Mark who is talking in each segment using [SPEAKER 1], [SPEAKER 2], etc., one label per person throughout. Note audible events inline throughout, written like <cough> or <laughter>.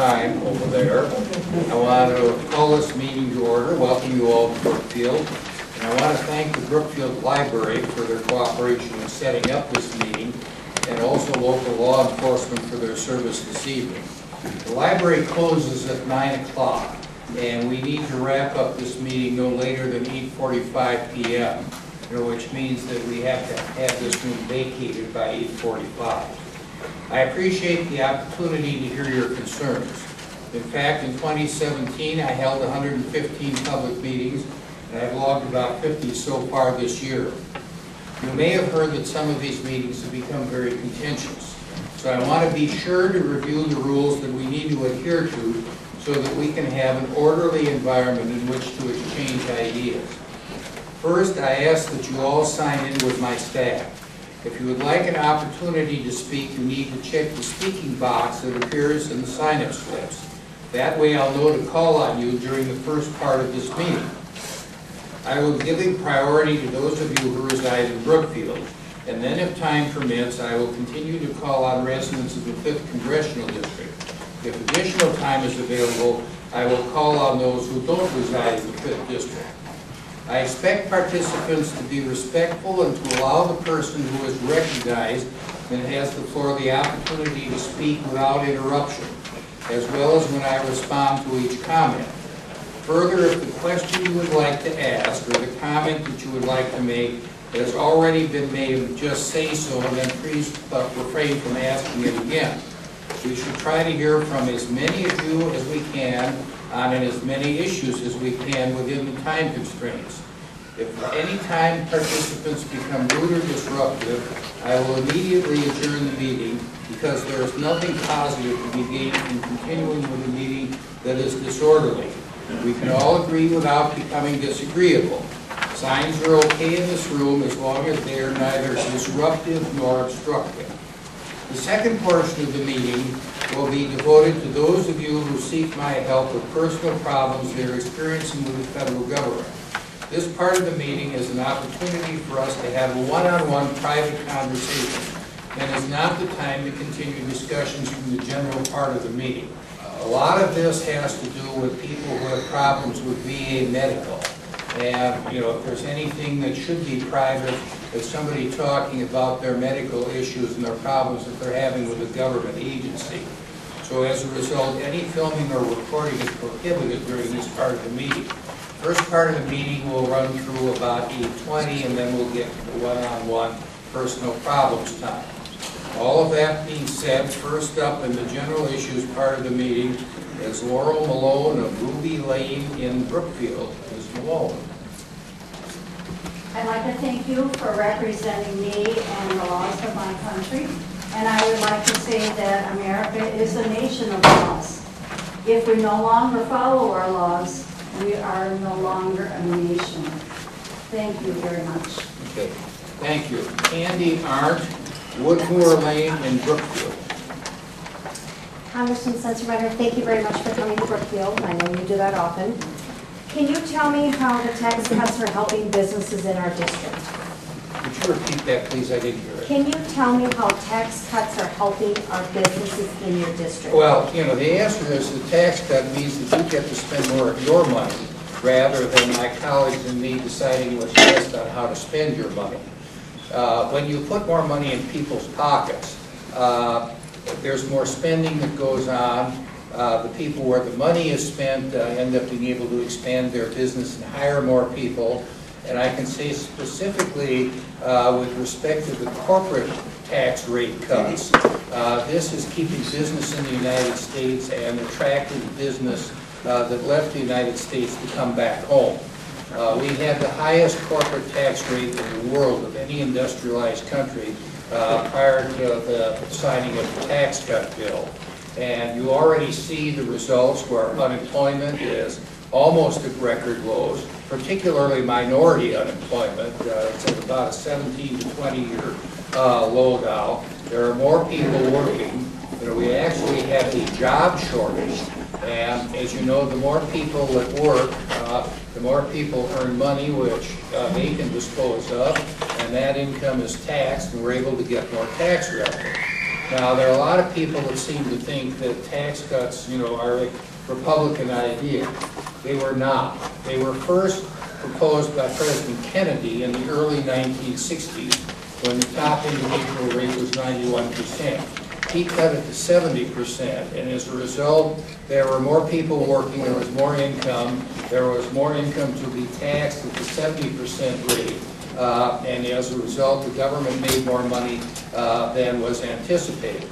[SPEAKER 1] time over there. I want to call this meeting to order, welcome you all to Brookfield. And I want to thank the Brookfield Library for their cooperation in setting up this meeting, and also local law enforcement for their service this evening. The library closes at 9 o'clock, and we need to wrap up this meeting no later than 8:45 PM, you know, which means that we have to have this room vacated by 8:45. I appreciate the opportunity to hear your concerns. In fact, in 2017, I held 115 public meetings, and I've logged about 50 so far this year. You may have heard that some of these meetings have become very contentious. So I want to be sure to review the rules that we need to adhere to so that we can have an orderly environment in which to exchange ideas. First, I ask that you all sign in with my staff. If you would like an opportunity to speak, you need to check the speaking box that appears in the sign-up slips. That way I'll know to call on you during the first part of this meeting. I will give giving priority to those of you who reside in Brookfield, and then if time permits, I will continue to call on residents of the 5th Congressional District. If additional time is available, I will call on those who don't reside in the 5th District. I expect participants to be respectful and to allow the person who is recognized and has the floor the opportunity to speak without interruption, as well as when I respond to each comment. Further, if the question you would like to ask or the comment that you would like to make has already been made, just say so and then please uh, refrain from asking it again. We should try to hear from as many of you as we can on as many issues as we can within the time constraints. If at any time participants become rude or disruptive, I will immediately adjourn the meeting because there is nothing positive to be gained from continuing with a meeting that is disorderly. We can all agree without becoming disagreeable. Signs are okay in this room as long as they are neither disruptive nor obstructive. The second portion of the meeting will be devoted to those of you who seek my help with personal problems they're experiencing with the federal government. This part of the meeting is an opportunity for us to have a one-on-one private conversation, and is not the time to continue discussions from the general part of the meeting. A lot of this has to do with people who have problems with VA medical. And, you know, if there's anything that should be private, if somebody talking about their medical issues and their problems that they're having with a government agency. So as a result, any filming or recording is prohibited during this part of the meeting. First part of the meeting will run through about 8:20, and then we'll get to the one-on-one personal problems time. All of that being said, first up in the general issues part of the meeting is Laurel Malone of Ruby Lane in Brookfield. Ms. Malone.
[SPEAKER 2] I'd like to thank you for representing me and the laws of my country. And I would like to say that America is a nation of laws. If we no longer follow our laws, we are no longer a nation. Thank you very much.
[SPEAKER 1] Okay, thank you. Andy Arndt, Woodmore Lane in Brookfield.
[SPEAKER 3] Congressman Sensenbrenner, thank you very much for coming to Brookfield. I know you do that often. Can you tell me how the tax cuts are helping businesses in our district?
[SPEAKER 1] Would you repeat that, please? I didn't hear it.
[SPEAKER 3] Can you tell me how tax cuts are helping our businesses in your district?
[SPEAKER 1] Well, you know, the answer is the tax cut means that you get to spend more of your money rather than my colleagues and me deciding what's best on how to spend your money. Uh, When you put more money in people's pockets, uh, there's more spending that goes on. Uh, The people where the money is spent uh, end up being able to expand their business and hire more people. And I can say specifically uh, with respect to the corporate tax rate cuts, uh, this is keeping business in the United States and attracting business uh, that left the United States to come back home. Uh, We had the highest corporate tax rate in the world of any industrialized country prior to the signing of the tax cut bill. And you already see the results where unemployment is almost at record lows, particularly minority unemployment. Uh, It's at about a 17 to 20 year uh, low now. There are more people working. You know, we actually have a job shortage. And as you know, the more people that work, uh, the more people earn money, which uh, they can dispose of, and that income is taxed, and we're able to get more tax revenue. Now, there are a lot of people that seem to think that tax cuts, you know, are a Republican idea. They were not. They were first proposed by President Kennedy in the early 1960s, when the top individual rate was 91%. He cut it to 70%, and as a result, there were more people working, there was more income, there was more income to be taxed at the 70% rate, uh, and as a result, the government made more money uh, than was anticipated.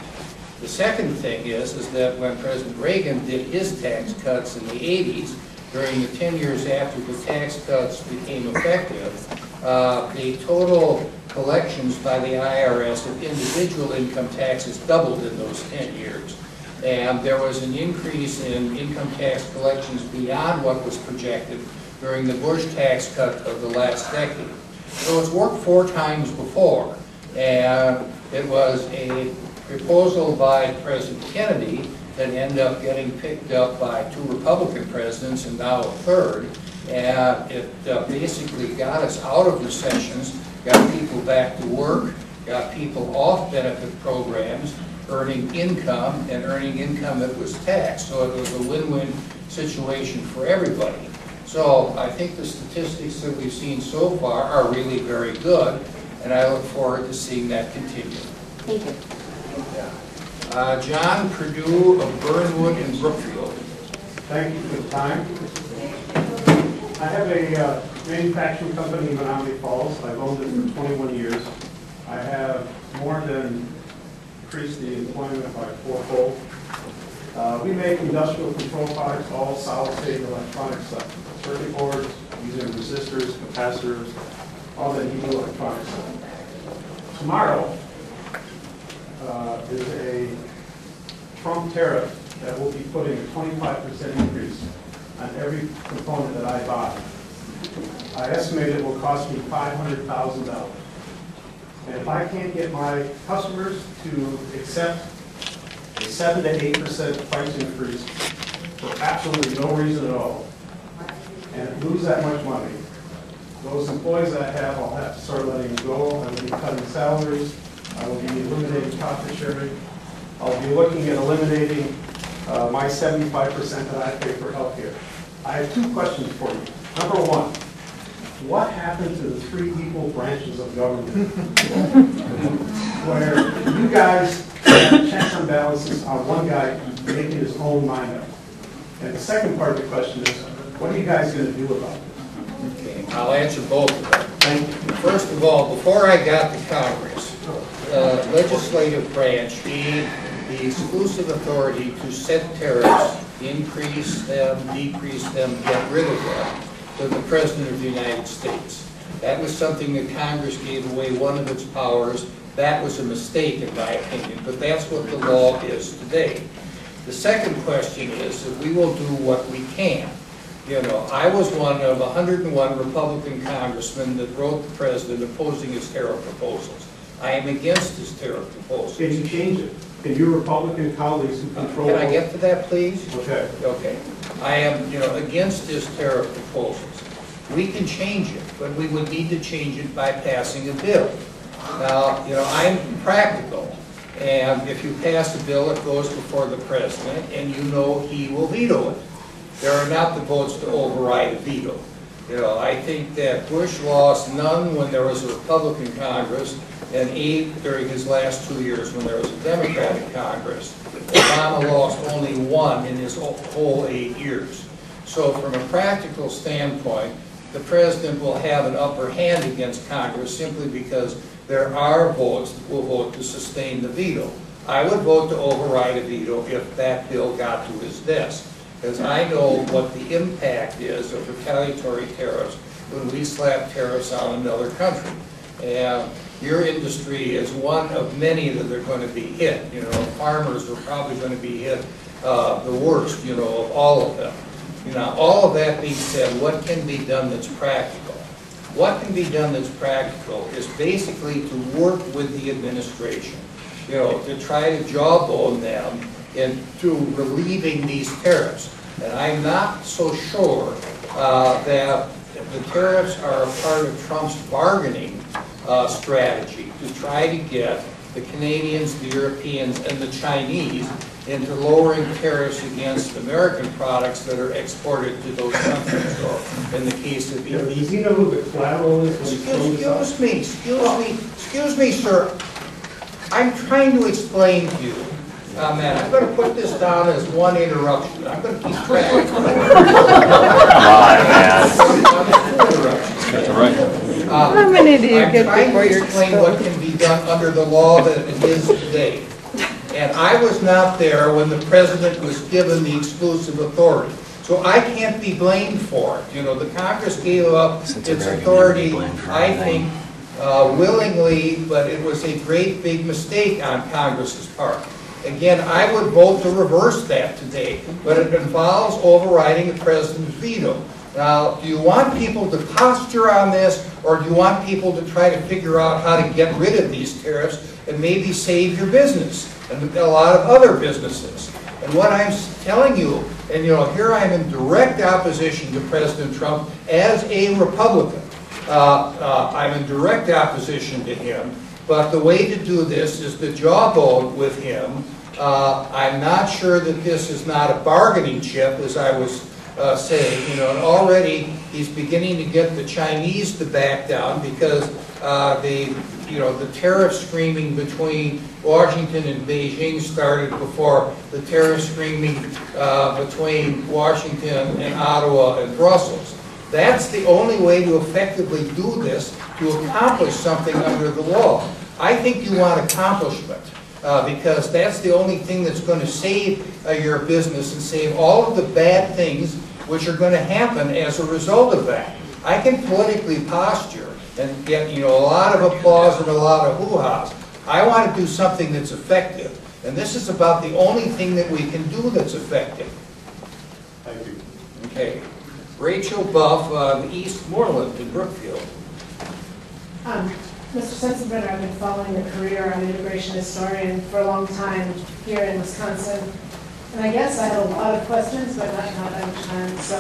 [SPEAKER 1] The second thing is, is that when President Reagan did his tax cuts in the 80s, during the 10 years after the tax cuts became effective, uh, the total collections by the IRS of individual income taxes doubled in those 10 years. And there was an increase in income tax collections beyond what was projected during the Bush tax cut of the last decade. So it's worked four times before. And it was a proposal by President Kennedy that ended up getting picked up by two Republican presidents and now a third. And it uh, basically got us out of recessions, got people back to work, got people off benefit programs, earning income, and earning income that was taxed. So it was a win-win situation for everybody. So I think the statistics that we've seen so far are really very good, and I look forward to seeing that continue.
[SPEAKER 3] Thank you.
[SPEAKER 1] Uh, John Purdue of Burnwood and Brookfield.
[SPEAKER 4] Thank you for the time. I have a uh, manufacturing company in Menomonee Falls. I've owned it for 21 years. I have more than increased the employment by fourfold. Uh, We make industrial control products, all solid-state electronics, stuff, circuit boards, using resistors, capacitors, all that heat electronics. Tomorrow uh, is a Trump tariff that will be putting a 25% increase on every component that I buy. I estimate it will cost me $500,000. And if I can't get my customers to accept a 7 to 8% price increase for absolutely no reason at all, and lose that much money, those employees that I have, I'll have to start letting go, I will be cutting salaries, I will be eliminating profit sharing, I'll be looking at eliminating uh, my 75% that I pay for healthcare. I have two questions for you. Number one, what happened to the three equal branches of government? <laughs> Where you guys balances on one guy making his own mind up. And the second part of the question is, what are you guys going to do about it?
[SPEAKER 1] Okay, I'll answer both of them.
[SPEAKER 4] Thank you.
[SPEAKER 1] First of all, before I got to Congress, the legislative branch gave the exclusive authority to set tariffs, increase them, decrease them, get rid of them, to the President of the United States. That was something that Congress gave away one of its powers. That was a mistake, in my opinion, but that's what the law is today. The second question is that we will do what we can. You know, I was one of 101 Republican congressmen that wrote the president opposing his tariff proposals. I am against his tariff proposals.
[SPEAKER 4] Can you change it? Can your Republican colleagues who uh, control...
[SPEAKER 1] Can I get to that, please?
[SPEAKER 4] Okay.
[SPEAKER 1] Okay. I am, you know, against his tariff proposals. We can change it, but we would need to change it by passing a bill. Now, you know, I'm practical, and if you pass a bill, it goes before the president, and you know he will veto it. There are not the votes to override a veto. You know, I think that Bush lost none when there was a Republican Congress, and eight during his last two years when there was a Democratic Congress. Obama lost only one in his whole eight years. So from a practical standpoint, the president will have an upper hand against Congress simply because there are votes that will vote to sustain the veto. I would vote to override a veto if that bill got to his desk, because I know what the impact is of retaliatory tariffs when we slap tariffs on another country. And your industry is one of many that are going to be hit. You know, farmers are probably going to be hit uh, the worst, you know, of all of them. You know, all of that being said, what can be done that's practical? What can be done that's practical is basically to work with the administration, you know, to try to jawbone them into relieving these tariffs. And I'm not so sure uh, that the tariffs are a part of Trump's bargaining uh, strategy to try to get the Canadians, the Europeans, and the Chinese into lowering tariffs against American products that are exported to those countries, or in the case of
[SPEAKER 4] You know, Does he know who the collateral is? when he's filling this out?
[SPEAKER 1] Excuse me, excuse me, excuse me, sir. I'm trying to explain to you, uh, man, I'm gonna put this down as one interruption. I'm gonna keep track. Come
[SPEAKER 5] on, man.
[SPEAKER 1] That's
[SPEAKER 5] right.
[SPEAKER 1] How
[SPEAKER 6] many do you get
[SPEAKER 1] I'm
[SPEAKER 6] before
[SPEAKER 1] trying to
[SPEAKER 6] you're
[SPEAKER 1] explain what can be done under the law that it is today. And I was not there when the president was given the exclusive authority. So I can't be blamed for it. You know, the Congress gave up
[SPEAKER 5] Since
[SPEAKER 1] its authority, I think, uh, willingly, but it was a great big mistake on Congress's part. Again, I would vote to reverse that today, but it involves overriding the president's veto. Now, do you want people to posture on this, or do you want people to try to figure out how to get rid of these tariffs and maybe save your business and a lot of other businesses? And what I'm telling you, and you know, here I'm in direct opposition to President Trump as a Republican. Uh, uh, I'm in direct opposition to him, but the way to do this is to jawbone with him. Uh, I'm not sure that this is not a bargaining chip, as I was uh, saying, you know, and already he's beginning to get the Chinese to back down because uh, the, you know, the tariff screaming between Washington and Beijing started before the tariff screaming uh, between Washington and Ottawa and Brussels. That's the only way to effectively do this, to accomplish something under the law. I think you want accomplishment, uh, because that's the only thing that's going to save uh, your business and save all of the bad things which are going to happen as a result of that. I can politically posture and get, you know, a lot of applause and a lot of hoo-has. I want to do something that's effective, and this is about the only thing that we can do that's effective.
[SPEAKER 4] Thank you.
[SPEAKER 1] Okay. Rachel Buff, uh, East Moreland in Brookfield.
[SPEAKER 7] Um, Mr. Sensenbrenner, I've been following your career. I'm an immigration historian for a long time here in Wisconsin. And I guess I have a lot of questions, but not not that much time. So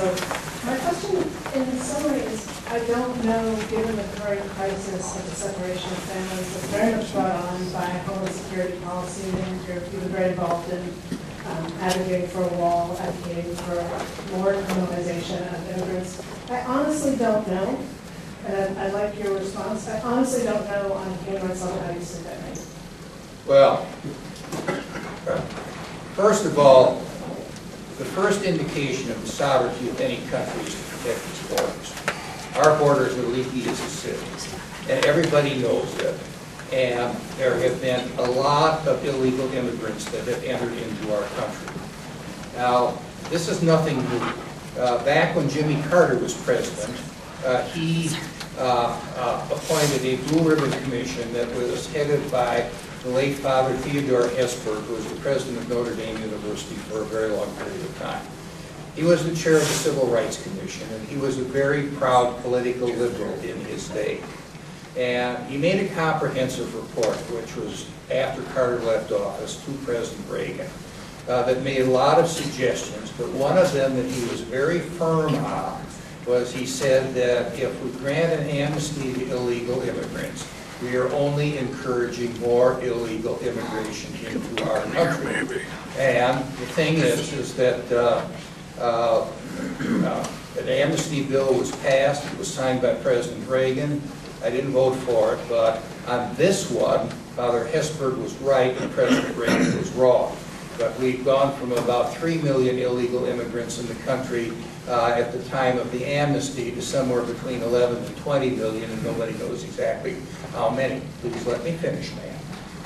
[SPEAKER 7] my question in summary is, I don't know, given the current crisis of the separation of families that's very much brought on by Homeland Security policy, and you're you've very involved in um, advocating for a wall, advocating for more criminalization of immigrants. I honestly don't know, and I'd- I'd like your response. I honestly don't know on human rights how you see that right.
[SPEAKER 1] Well, first of all, the first indication of the sovereignty of any country is protect its borders. Our borders are leaky as a sieve, and everybody knows it. And there have been a lot of illegal immigrants that have entered into our country. Now, this is nothing new. Uh, Back when Jimmy Carter was president, uh, he uh, uh, appointed a Blue Ribbon Commission that was headed by the late Father Theodore Hesburgh, who was the president of Notre Dame University for a very long period of time. He was the chair of the Civil Rights Commission, and he was a very proud political liberal in his day. And he made a comprehensive report, which was after Carter left office, to President Reagan, uh, that made a lot of suggestions, but one of them that he was very firm on was he said that if we grant an amnesty to illegal immigrants, we are only encouraging more illegal immigration into our country. And the thing is, is that uh, uh, uh, an amnesty bill was passed, it was signed by President Reagan. I didn't vote for it, but on this one, Father Hesburgh was right and President Reagan was wrong. But we've gone from about 3 million illegal immigrants in the country uh, at the time of the amnesty to somewhere between 11 and 20 million, and nobody knows exactly how many. Please let me finish, ma'am.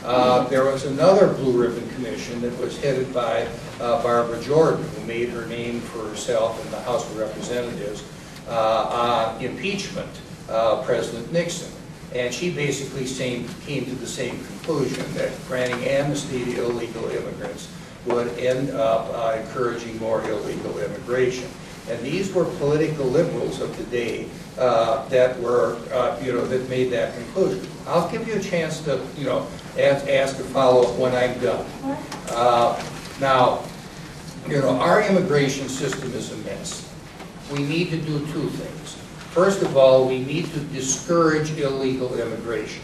[SPEAKER 1] Uh, There was another Blue Ribbon Commission that was headed by uh, Barbara Jordan, who made her name for herself in the House of Representatives uh, on impeachment President Nixon. And she basically same, came to the same conclusion, that granting amnesty to illegal immigrants would end up uh, encouraging more illegal immigration. And these were political liberals of the day uh, that were, uh, you know, that made that conclusion. I'll give you a chance to, you know, ask, ask a follow-up when I'm done. Uh, Now, you know, our immigration system is a mess. We need to do two things. First of all, we need to discourage illegal immigration.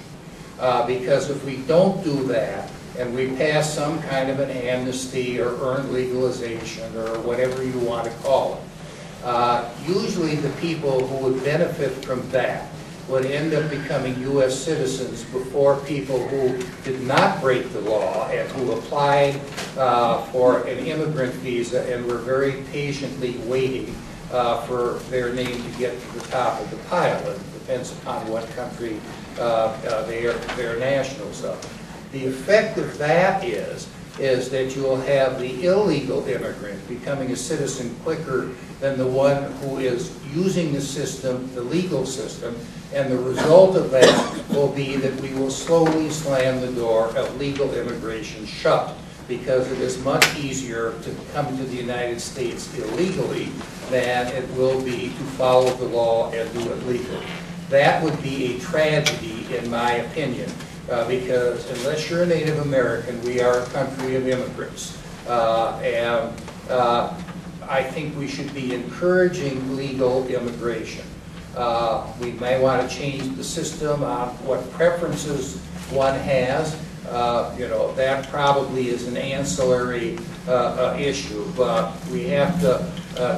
[SPEAKER 1] Uh, Because if we don't do that, and we pass some kind of an amnesty or earned legalization, or whatever you want to call it, uh, usually the people who would benefit from that would end up becoming U.S. citizens before people who did not break the law and who applied uh, for an immigrant visa and were very patiently waiting uh, for their name to get to the top of the pile. It depends upon what country uh, uh, they are, they're nationals of. The effect of that is, is that you'll have the illegal immigrant becoming a citizen quicker than the one who is using the system, the legal system, and the result of that will be that we will slowly slam the door of legal immigration shut because it is much easier to come to the United States illegally than it will be to follow the law and do it legally. That would be a tragedy, in my opinion, uh, because unless you're a Native American, we are a country of immigrants. Uh, And uh, I think we should be encouraging legal immigration. Uh, We may want to change the system on what preferences one has. Uh, You know, that probably is an ancillary issue, but we have to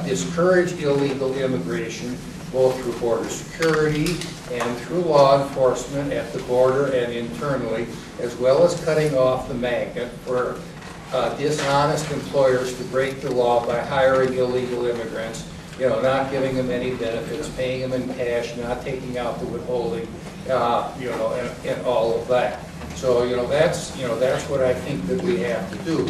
[SPEAKER 1] discourage illegal immigration both through border security and through law enforcement at the border and internally, as well as cutting off the magnet for uh, dishonest employers to break the law by hiring illegal immigrants, you know, not giving them any benefits, paying them in cash, not taking out the withholding, uh, you know, and, and all of that. So, you know, that's, you know, that's what I think that we have to do.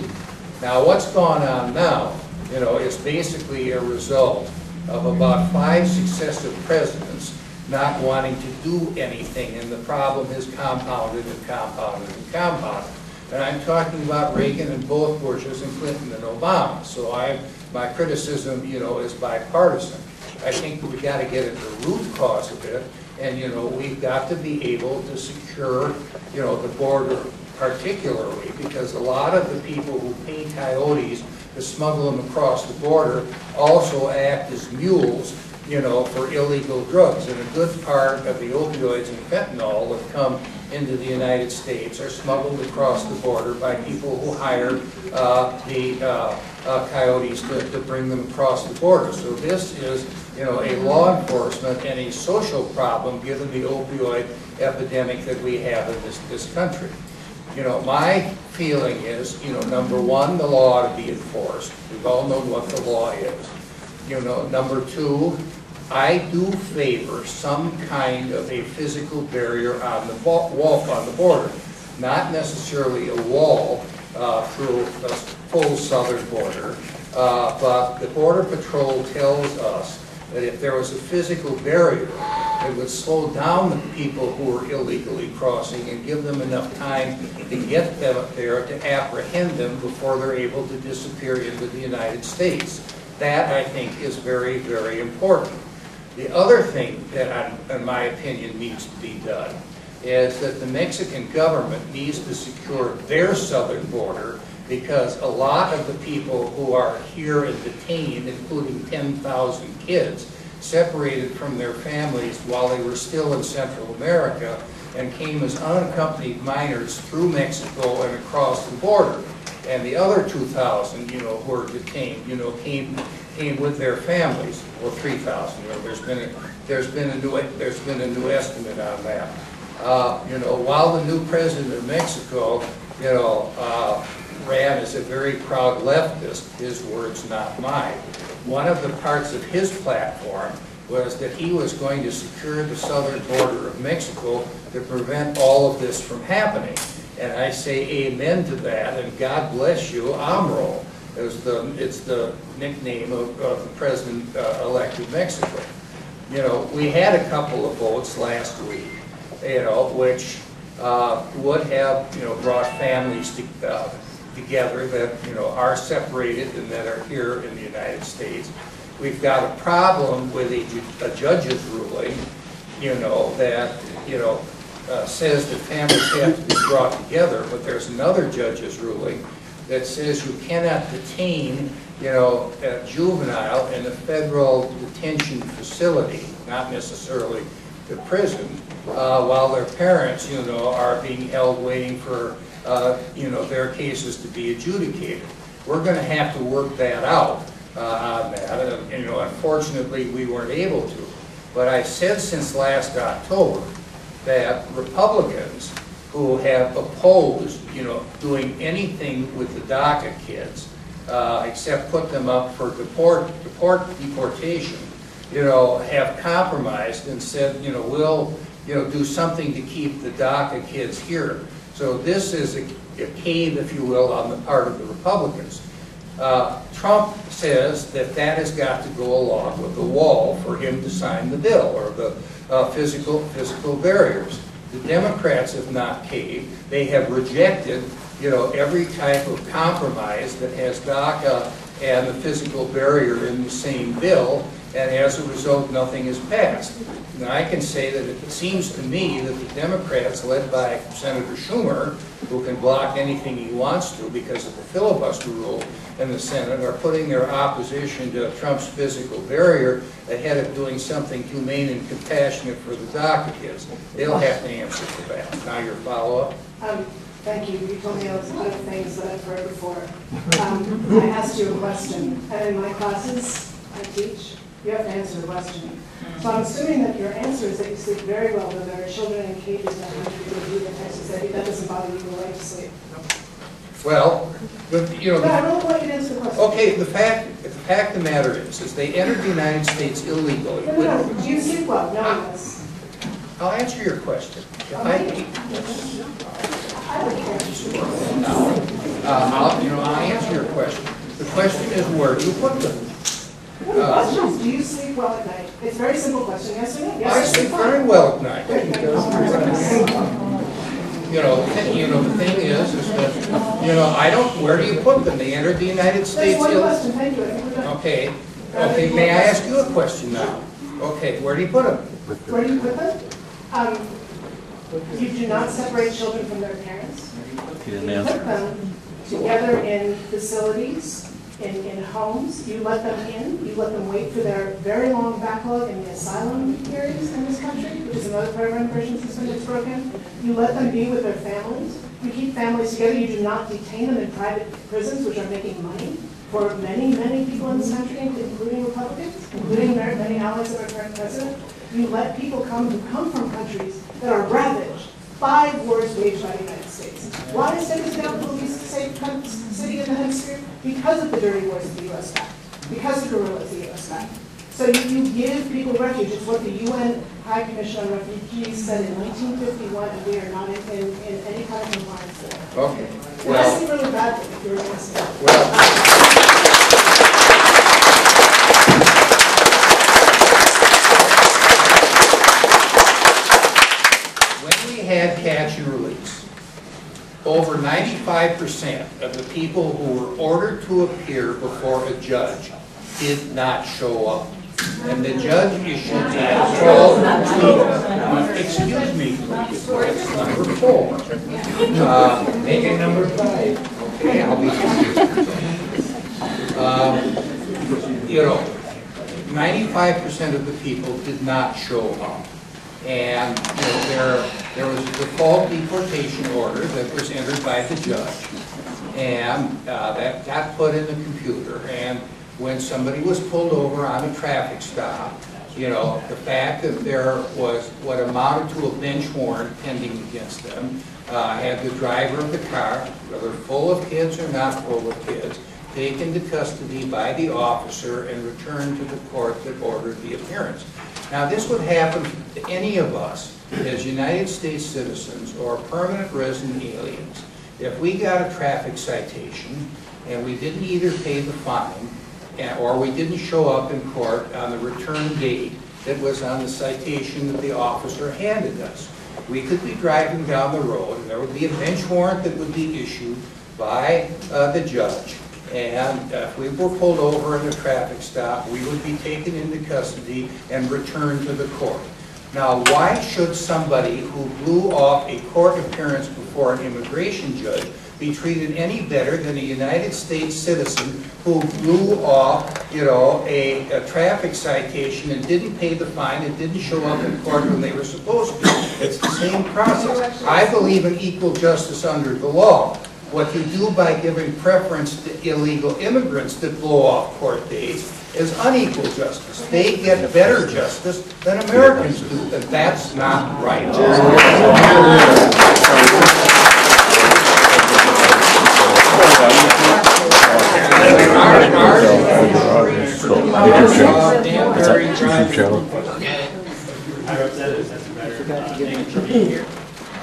[SPEAKER 1] Now, what's gone on now, you know, is basically a result of about five successive presidents not wanting to do anything, and the problem is compounded and compounded and compounded. And I'm talking about Reagan and both Bushes and Clinton and Obama. So I, my criticism, you know, is bipartisan. I think we've got to get at the root cause of it, and, you know, we've got to be able to secure, you know, the border particularly, because a lot of the people who pay coyotes to smuggle them across the border also act as mules, you know, for illegal drugs. And a good part of the opioids and fentanyl that come into the United States are smuggled across the border by people who hire uh, the uh, uh, coyotes to, to bring them across the border. So this is, you know, a law enforcement and a social problem given the opioid epidemic that we have in this, this country. You know, my feeling is, you know, number one, the law ought to be enforced. We've all known what the law is. You know, number two, I do favor some kind of a physical barrier on the wa- wall, on the border. Not necessarily a wall uh, through the full southern border, uh, but the Border Patrol tells us that if there was a physical barrier, it would slow down the people who are illegally crossing and give them enough time to get them up there to apprehend them before they're able to disappear into the United States. That, I think, is very, very important. The other thing that, I- in my opinion, needs to be done is that the Mexican government needs to secure their southern border because a lot of the people who are here and detained, including 10,000 kids, separated from their families while they were still in Central America and came as unaccompanied minors through Mexico and across the border. And the other 2,000, you know, who were detained, you know, came, came with their families, or 3,000, you know, there's been, a there's been a new, there's been a new estimate on that. Uh, You know, while the new president of Mexico, you know, uh, ran as a very proud leftist, his words, not mine. One of the parts of his platform was that he was going to secure the southern border of Mexico to prevent all of this from happening. And I say amen to that, and God bless you, AMLO, is the, it's the nickname of, of the president-elect of Mexico. You know, we had a couple of votes last week, you know, which uh, would have, you know, brought families to- uh, together that, you know, are separated and that are here in the United States. We've got a problem with a a judge's ruling, you know, that, you know, uh, says that families have to be brought together, but there's another judge's ruling that says you cannot detain, you know, a juvenile in a federal detention facility, not necessarily to prison, uh, while their parents, you know, are being held waiting for, uh, you know, their cases to be adjudicated. We're gonna have to work that out, uh, on that, you know, unfortunately, we weren't able to. But I said since last October that Republicans who have opposed, you know, doing anything with the DACA kids, uh, except put them up for deport, deport, deportation, you know, have compromised and said, you know, we'll, you know, do something to keep the DACA kids here. So this is a a cave, if you will, on the part of the Republicans. Uh, Trump says that that has got to go along with the wall for him to sign the bill, or the uh, physical, physical barriers. The Democrats have not caved. They have rejected, you know, every type of compromise that has DACA and the physical barrier in the same bill, and as a result, nothing is passed. And I can say that it seems to me that the Democrats, led by Senator Schumer, who can block anything he wants to because of the filibuster rule in the Senate, are putting their opposition to Trump's physical barrier ahead of doing something humane and compassionate for the kids. They'll have to answer for that. Now your follow-up?
[SPEAKER 7] Um, Thank you, you told me a lot of things that I've heard before. Um, I asked you a question, and in my classes, I teach, you have to answer the question. So I'm assuming that your answer is that you sleep very well, when there are children in cages that have to be in Texas, that that doesn't bother you the way to sleep.
[SPEAKER 1] Well, but, you know,
[SPEAKER 7] But I
[SPEAKER 1] the-
[SPEAKER 7] don't want you to answer the question.
[SPEAKER 1] okay, the fact, the fact of the matter is, is they entered the United States illegally.
[SPEAKER 7] No, no, no, do you sleep well, knowing this?
[SPEAKER 1] I'll answer your question. If I-
[SPEAKER 7] I don't care.
[SPEAKER 1] Uh, I'll, you know, I'll answer your question. The question is where do you put them?
[SPEAKER 7] What questions? Do you sleep well at night? It's a very simple question, yes or no?
[SPEAKER 1] I
[SPEAKER 7] Yes,
[SPEAKER 1] sleep very well at night.
[SPEAKER 7] You.
[SPEAKER 1] You know, the thing, you know, the thing is, is that, you know, I don't, where do you put them? They entered the United
[SPEAKER 7] That's
[SPEAKER 1] States.
[SPEAKER 7] one
[SPEAKER 1] ill-
[SPEAKER 7] question, thank you, I think we're done.
[SPEAKER 1] Okay, okay, may I ask you a question now? Okay, where do you put them?
[SPEAKER 7] Where do you put them? Um, You do not separate children from their parents. You put them together in facilities, in, in homes. You let them in, you let them wait for their very long backlog in the asylum periods in this country, which is another part of our immigration system that's broken. You let them be with their families. You keep families together. You do not detain them in private prisons, which are making money for many, many people in this country, including Republicans, including many allies of our current president. You let people come who come from countries that are ravaged by wars waged by the United States. Why is Texas now the least safe city in the hemisphere? Because of the dirty wars of the U.S. backed, because of the guerrillas the U.S. backed. So you, you give people refuge. It's what the UN High Commission on Refugees said in 1951, and we are not in, in, in any kind of compliance there.
[SPEAKER 1] Okay, well,
[SPEAKER 7] be really bad if you're
[SPEAKER 1] well, when we had catch and release, over ninety-five percent of the people who were ordered to appear before a judge did not show up. And the judge issued a call to, excuse me, number four. Uh, Make it number five. Okay, I'll be. Um, You know, ninety-five percent of the people did not show up. And, you know, there, there was a default deportation order that was entered by the judge. And uh, that got put in the computer, and when somebody was pulled over on a traffic stop, you know, the fact that there was what amounted to a bench warrant pending against them, uh, had the driver of the car, whether full of kids or not full of kids, taken to custody by the officer and returned to the court that ordered the appearance. Now, this would happen to any of us as United States citizens or permanent resident aliens. If we got a traffic citation and we didn't either pay the fine or we didn't show up in court on the return date that was on the citation that the officer handed us, we could be driving down the road and there would be a bench warrant that would be issued by uh, the judge. And uh, if we were pulled over in a traffic stop, we would be taken into custody and returned to the court. Now, why should somebody who blew off a court appearance before an immigration judge be treated any better than a United States citizen who blew off, you know, a, a traffic citation and didn't pay the fine and didn't show up in court when they were supposed to. It's the same process. I believe in equal justice under the law. What you do by giving preference to illegal immigrants that blow off court dates is unequal justice. They get better justice than Americans do, and that's not right.
[SPEAKER 6] Hi, Representative Sensenbrenner. Thank you being here.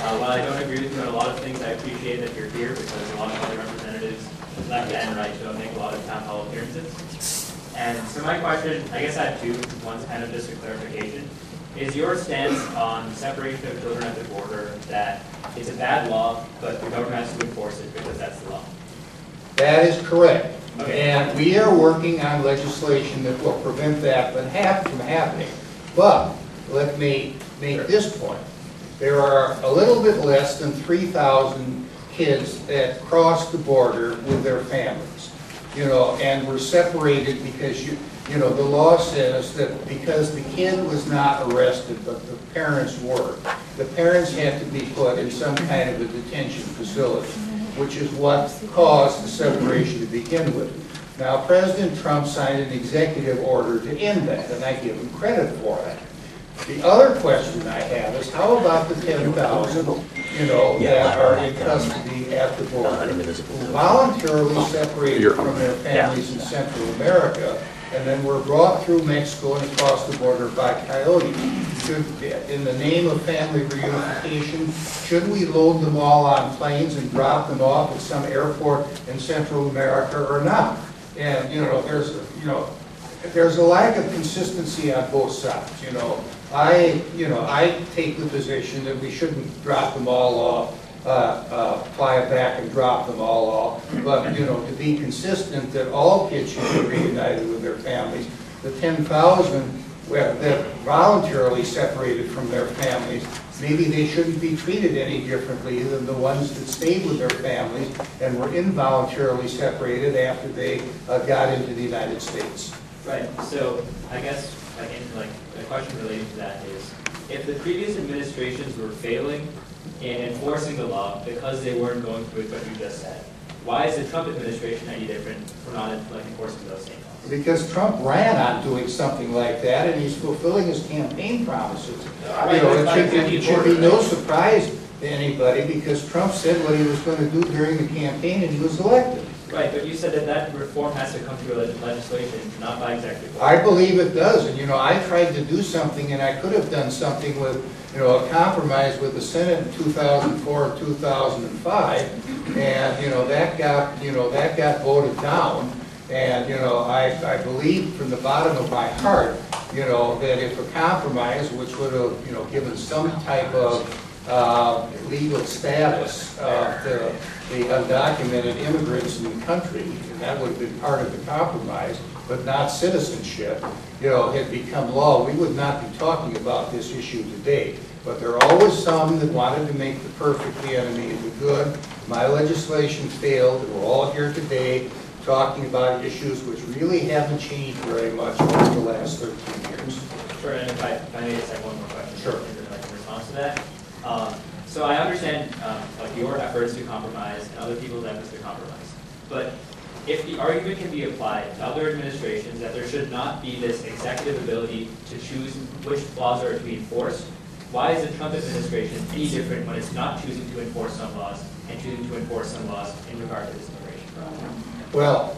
[SPEAKER 6] Uh, While I don't agree with you on a lot of things, I appreciate that you're here because a lot of other representatives, left and right, don't make a lot of town hall appearances. And so my question, I guess I have two. One's kind of just a clarification. Is your stance on separation of children at the border that it's a bad law, but the government has to enforce it because that's the law?
[SPEAKER 1] That is correct.
[SPEAKER 6] Okay.
[SPEAKER 1] And we are working on legislation that will prevent that from hap- from happening. But let me make this point. There are a little bit less than 3,000 kids that cross the border with their families. You know, and were separated because you, you know, the law says that because the kid was not arrested, but the parents were, the parents had to be put in some kind of a detention facility, which is what caused the separation to begin with. Now, President Trump signed an executive order to end that, and I give him credit for that. The other question I have is, how about the ten thousand, you know, that are in custody at the border, who voluntarily separated from their families in Central America, and then were brought through Mexico and across the border by coyotes. Should, in the name of family reunification, should we load them all on planes and drop them off at some airport in Central America or not? And, you know, there's, you know, there's a lack of consistency on both sides, you know. I, you know, I take the position that we shouldn't drop them all off, uh, uh, fly it back and drop them all off. But, you know, to be consistent that all kids should be reunited with their families. The ten thousand that voluntarily separated from their families, maybe they shouldn't be treated any differently than the ones that stayed with their families and were involuntarily separated after they uh, got into the United States.
[SPEAKER 6] Right, so I guess, like, in- like, question relating to that is, if the previous administrations were failing in enforcing the law because they weren't going through what you just said, why is the Trump administration any different for not enforcing those same laws?
[SPEAKER 1] Because Trump ran on doing something like that, and he's fulfilling his campaign promises. You know, it should, it should be no surprise to anybody, because Trump said what he was gonna do during the campaign, and he was elected.
[SPEAKER 6] Right, but you said that that reform has to come through legislation, not by executive order.
[SPEAKER 1] I believe it does, and you know, I tried to do something, and I could have done something with, you know, a compromise with the Senate in 2004 and 2005, and, you know, that got, you know, that got voted down, and, you know, I, I believe from the bottom of my heart, you know, that if a compromise, which would have, you know, given some type of, uh, legal status, of to the undocumented immigrants in the country, and that would have been part of the compromise, but not citizenship, you know, had become law, we would not be talking about this issue today. But there are always some that wanted to make the perfect the enemy of the good. My legislation failed, and we're all here today talking about issues which really haven't changed very much over the last 13 years.
[SPEAKER 6] Sure, and if I, if I may just have one more question.
[SPEAKER 1] Sure.
[SPEAKER 6] In response to that. Um, So I understand, um, like, your efforts to compromise and other people's efforts to compromise. But if the argument can be applied to other administrations that there should not be this executive ability to choose which laws are to be enforced, why is the Trump administration any different when it's not choosing to enforce some laws and choosing to enforce some laws in regard to this immigration problem?
[SPEAKER 1] Well,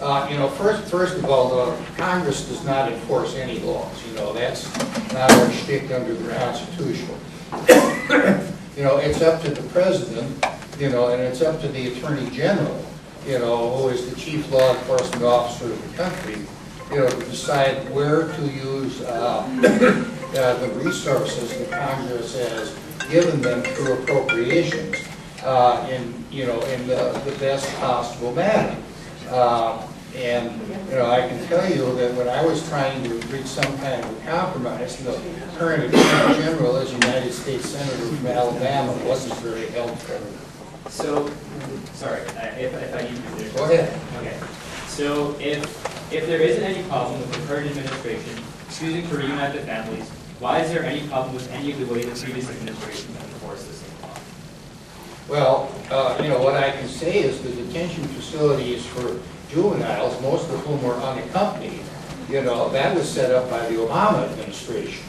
[SPEAKER 1] uh, you know, first, first of all, the Congress does not enforce any laws, you know, that's not our shtick under the Constitution. <coughs> You know, it's up to the president, you know, and it's up to the attorney general, you know, who is the chief law enforcement officer of the country, you know, to decide where to use uh, <coughs> uh, the resources that Congress has given them through appropriations uh, in, you know, in the the best possible manner. Uh, And, you know, I can tell you that when I was trying to reach some kind of a compromise, the current Attorney General as United States Senator from Alabama wasn't very helpful.
[SPEAKER 6] So, sorry, I- if, if I finish.
[SPEAKER 1] Go ahead.
[SPEAKER 6] Okay, so if, if there isn't any problem with the current administration choosing to reunite the families, why is there any problem with any of the way the previous administration enforced the same law?
[SPEAKER 1] Well, uh, you know, what I can say is the detention facilities for juveniles, most of whom were unaccompanied, you know, that was set up by the Obama administration.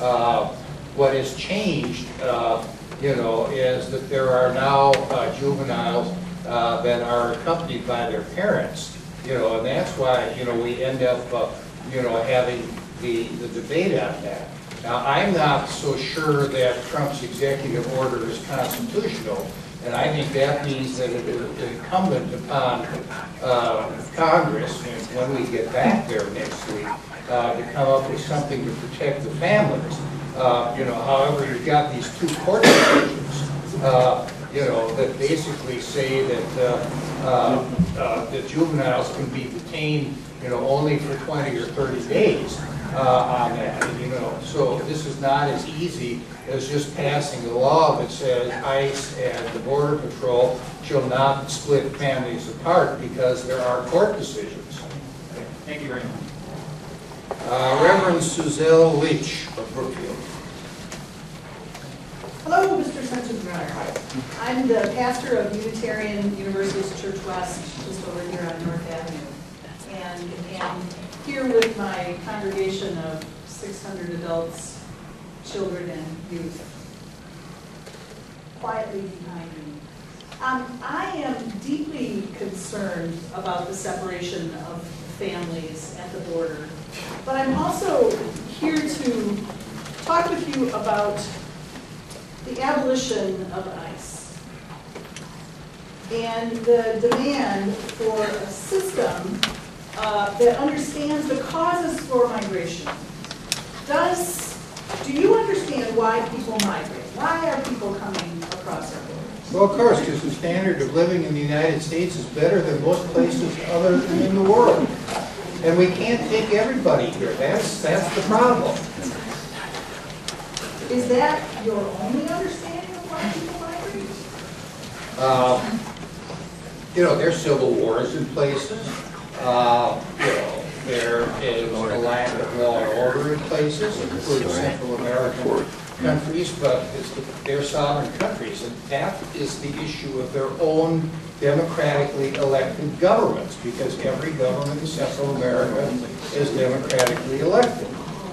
[SPEAKER 1] Uh, What has changed, uh, you know, is that there are now uh, juveniles uh, that are accompanied by their parents, you know, and that's why, you know, we end up, uh, you know, having the, the debate on that. Now, I'm not so sure that Trump's executive order is constitutional, and I think that means that it is incumbent upon uh, Congress, when we get back there next week, uh, to come up with something to protect the families. Uh, You know, however, you've got these two court decisions, uh, you know, that basically say that uh, uh, that juveniles can be detained, you know, only for 20 or 30 days uh, on that, you know. So this is not as easy as just passing a law that says ICE and the Border Patrol shall not split families apart because there are court decisions.
[SPEAKER 6] Thank you very much.
[SPEAKER 1] Uh, Reverend Suzelle Leach of Brookfield.
[SPEAKER 8] Hello, Mr. Sensenbrenner. I'm the pastor of Unitarian Universalist Church West, just over here on North Avenue. And am here with my congregation of 600 adults, children, and youth, quietly behind me. Um, I am deeply concerned about the separation of families at the border. But I'm also here to talk with you about the abolition of ICE and the demand for a system uh, that understands the causes for migration. Does, do you understand why people migrate? Why are people coming across our borders?
[SPEAKER 1] Well, of course, because the standard of living in the United States is better than most places other than in the world. And we can't take everybody here. That's, that's the problem.
[SPEAKER 8] Is that your only understanding of why people migrate?
[SPEAKER 1] Um, You know, there's civil wars in places. Uh, there is a lack of law and order in places, including Central American countries, but it's, the- they're sovereign countries, and that is the issue of their own democratically elected governments, because every government in Central America is democratically elected.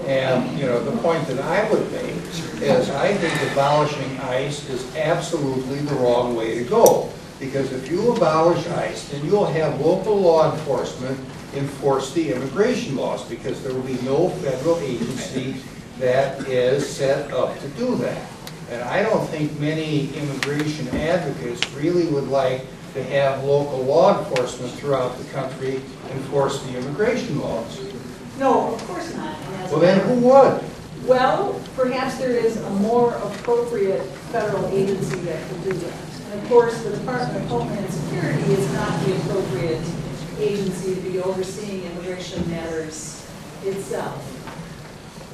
[SPEAKER 1] And, you know, the point that I would make is I think abolishing ICE is absolutely the wrong way to go. Because if you abolish ICE, then you'll have local law enforcement enforce the immigration laws, because there will be no federal agency that is set up to do that. And I don't think many immigration advocates really would like to have local law enforcement throughout the country enforce the immigration laws.
[SPEAKER 8] No, of course not.
[SPEAKER 1] Well, then who would?
[SPEAKER 8] Well, perhaps there is a more appropriate federal agency that can do that. And of course, the Department of Homeland Security is not the appropriate agency to be overseeing immigration matters itself.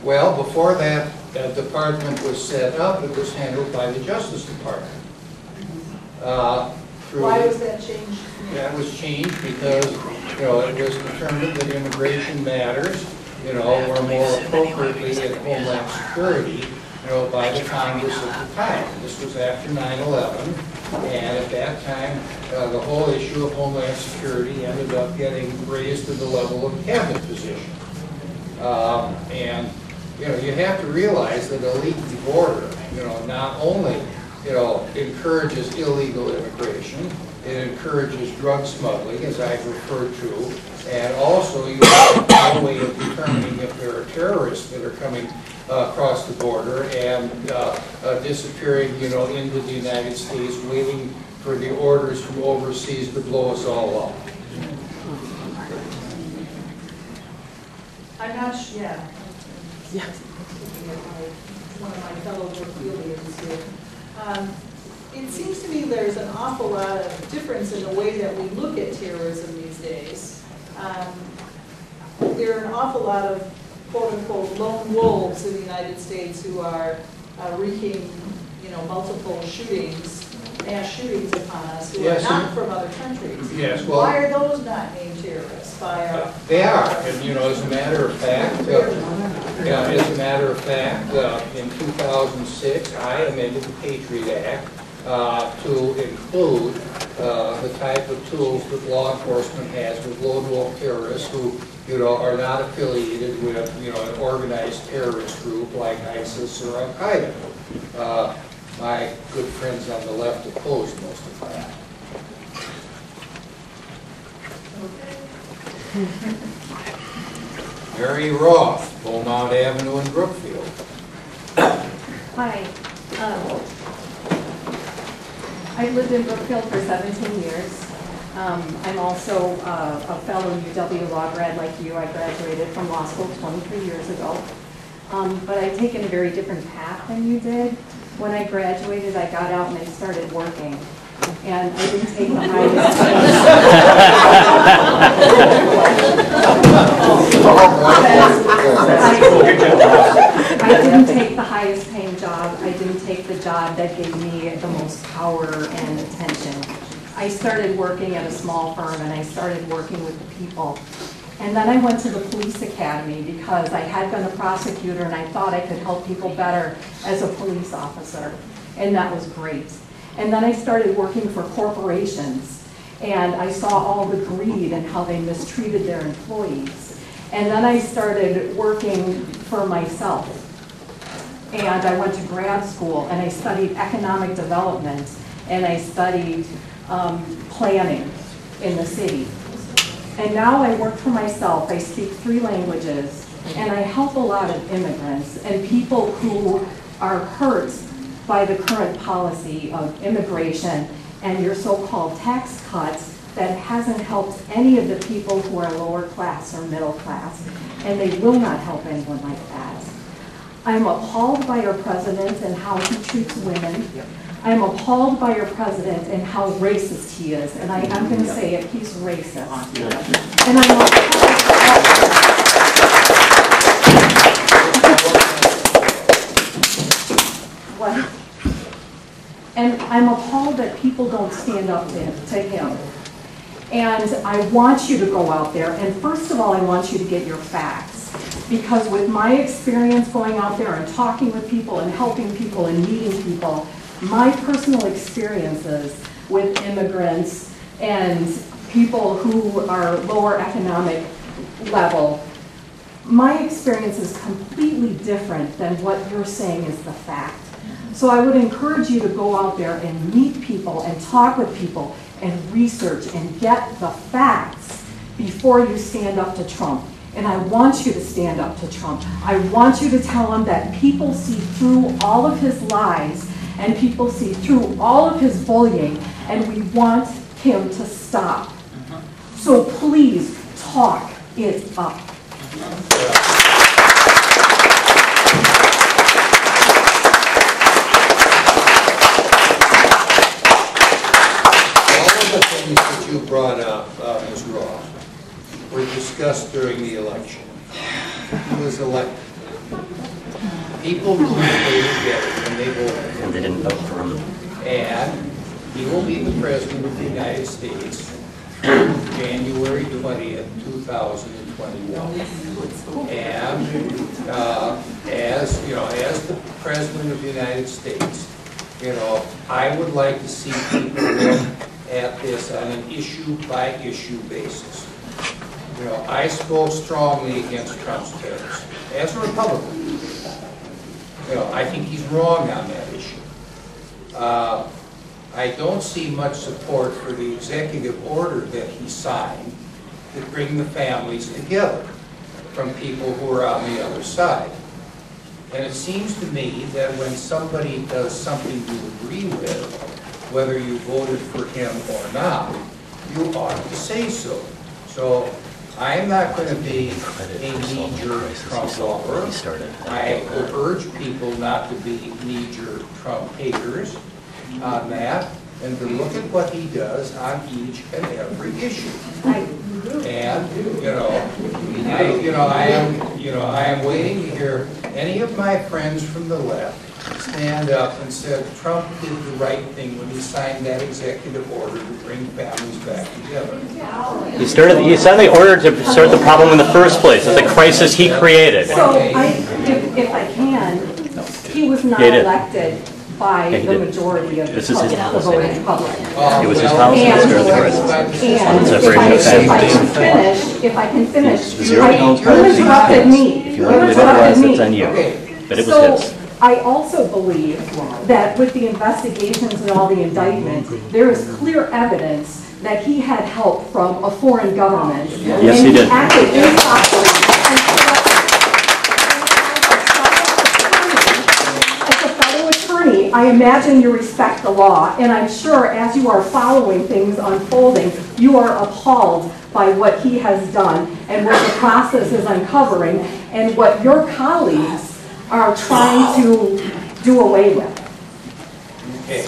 [SPEAKER 1] Well, before that uh, department was set up, it was handled by the Justice Department. Uh,
[SPEAKER 8] Why was that changed?
[SPEAKER 1] That was changed because, you know, it was determined that immigration matters, you know, were more appropriately at Homeland Security, you know, by the Congress at the time. This was after 9/11, and at that time, uh, the whole issue of Homeland Security ended up getting raised to the level of cabinet position. Um, And, you know, you have to realize that a leaky border, you know, not only, you know, encourages illegal immigration, it encourages drug smuggling, as I've referred to, and also you have no way of determining if there are terrorists that are coming uh, across the border and uh, uh, disappearing, you know, into the United States, waiting for the orders from overseas to blow us all up.
[SPEAKER 8] I'm not, su- yeah. Yeah. One of my fellow Brookfieldians here. Um, It seems to me there's an awful lot of difference in the way that we look at terrorism these days. Um, There are an awful lot of quote-unquote lone wolves in the United States who are uh, wreaking, you know, multiple shootings mass shootings upon us who are not
[SPEAKER 1] and-
[SPEAKER 8] from other countries.
[SPEAKER 1] Yes, well-
[SPEAKER 8] Why are those not named terrorists by our?
[SPEAKER 1] They are, and you know, as a matter of fact, uh, yeah, as a matter of fact, uh, in 2006, I amended the Patriot Act uh, to include uh, the type of tools that law enforcement has with lone wolf terrorists who, you know, are not affiliated with, you know, an organized terrorist group like ISIS or Al-Qaeda. Uh, My good friends on the left oppose most of that. Mary Roth, Beaumont Avenue in Brookfield.
[SPEAKER 9] Hi. Um, I've lived in Brookfield for 17 years. Um, I'm also uh, a fellow UW Law grad like you. I graduated from law school 23 years ago. Um, But I've taken a very different path than you did. When I graduated, I got out and I started working. And I didn't take the highest. <laughs> <laughs> <laughs> I didn't take the highest paying job. I didn't take the job that gave me the most power and attention. I started working at a small firm and I started working with the people. And then I went to the police academy because I had been a prosecutor and I thought I could help people better as a police officer. And that was great. And then I started working for corporations and I saw all the greed and how they mistreated their employees. And then I started working for myself. And I went to grad school and I studied economic development and I studied um, planning in the city. And now I work for myself. I speak three languages and I help a lot of immigrants and people who are hurt by the current policy of immigration and your so-called tax cuts that hasn't helped any of the people who are lower class or middle class. And they will not help anyone like that. I'm appalled by your president and how he treats women. I'm appalled by your president and how racist he is, and I, I'm gonna say it, he's racist. And I'm appalled. What? And I'm appalled that people don't stand up to to him. And I want you to go out there, and first of all, I want you to get your facts. Because with my experience going out there and talking with people and helping people and meeting people, my personal experiences with immigrants and people who are lower economic level, my experience is completely different than what you're saying is the fact. So I would encourage you to go out there and meet people and talk with people and research and get the facts before you stand up to Trump. And I want you to stand up to Trump. I want you to tell him that people see through all of his lies and people see through all of his bullying and we want him to stop. So please talk it up.
[SPEAKER 1] All of the things that you brought up, were discussed during the election. He was elected. People knew they would get it when they voted.
[SPEAKER 5] And they didn't vote for him.
[SPEAKER 1] And he will be the President of the United States January 20th, 2021. And uh, as, you know, as the President of the United States, you know, I would like to see people look at this on an issue-by-issue basis. You know, I spoke strongly against Trump's tariffs as a Republican. You know, I think he's wrong on that issue. Uh, I don't see much support for the executive order that he signed to bring the families together from people who are on the other side. And it seems to me that when somebody does something you agree with, whether you voted for him or not, you ought to say so. So I'm not going to be a knee-jerk Trump lover.
[SPEAKER 5] Started.
[SPEAKER 1] I would urge people not to be knee-jerk Trump haters uh, on that, and to look at what he does on each and every issue. And, you know, I, you know, I am, you know, I am waiting to hear any of my friends from the left stand up and said Trump did the right thing when he signed that executive order to bring families back together.
[SPEAKER 5] He started, he signed the order to start the problem in the first place. It's a crisis he created.
[SPEAKER 9] So I, if, if I can, he was not
[SPEAKER 5] he
[SPEAKER 9] elected by
[SPEAKER 5] Yeah,
[SPEAKER 9] the
[SPEAKER 5] did.
[SPEAKER 9] majority of the
[SPEAKER 5] This is his
[SPEAKER 9] public, the voting public.
[SPEAKER 5] It was his
[SPEAKER 1] Well,
[SPEAKER 5] policy
[SPEAKER 9] that started the
[SPEAKER 5] crisis.
[SPEAKER 9] And if
[SPEAKER 5] Separation
[SPEAKER 9] I,
[SPEAKER 5] of
[SPEAKER 9] if I can finish, if I can finish,
[SPEAKER 5] Zero
[SPEAKER 9] I-
[SPEAKER 5] tolerance
[SPEAKER 9] you
[SPEAKER 5] policy.
[SPEAKER 9] interrupted me.
[SPEAKER 5] If you want to believe otherwise, that's on you. But it was
[SPEAKER 9] So
[SPEAKER 5] his.
[SPEAKER 9] I also believe that with the investigations and all the indictments, there is clear evidence that he had help from a foreign government.
[SPEAKER 5] Yes, he did.
[SPEAKER 9] And he acted improperly and corruptly. As a fellow attorney, I imagine you respect the law, and I'm sure as you are following things unfolding, you are appalled by what he has done and what the process is uncovering, and what your colleagues are trying to do away with.
[SPEAKER 1] Okay,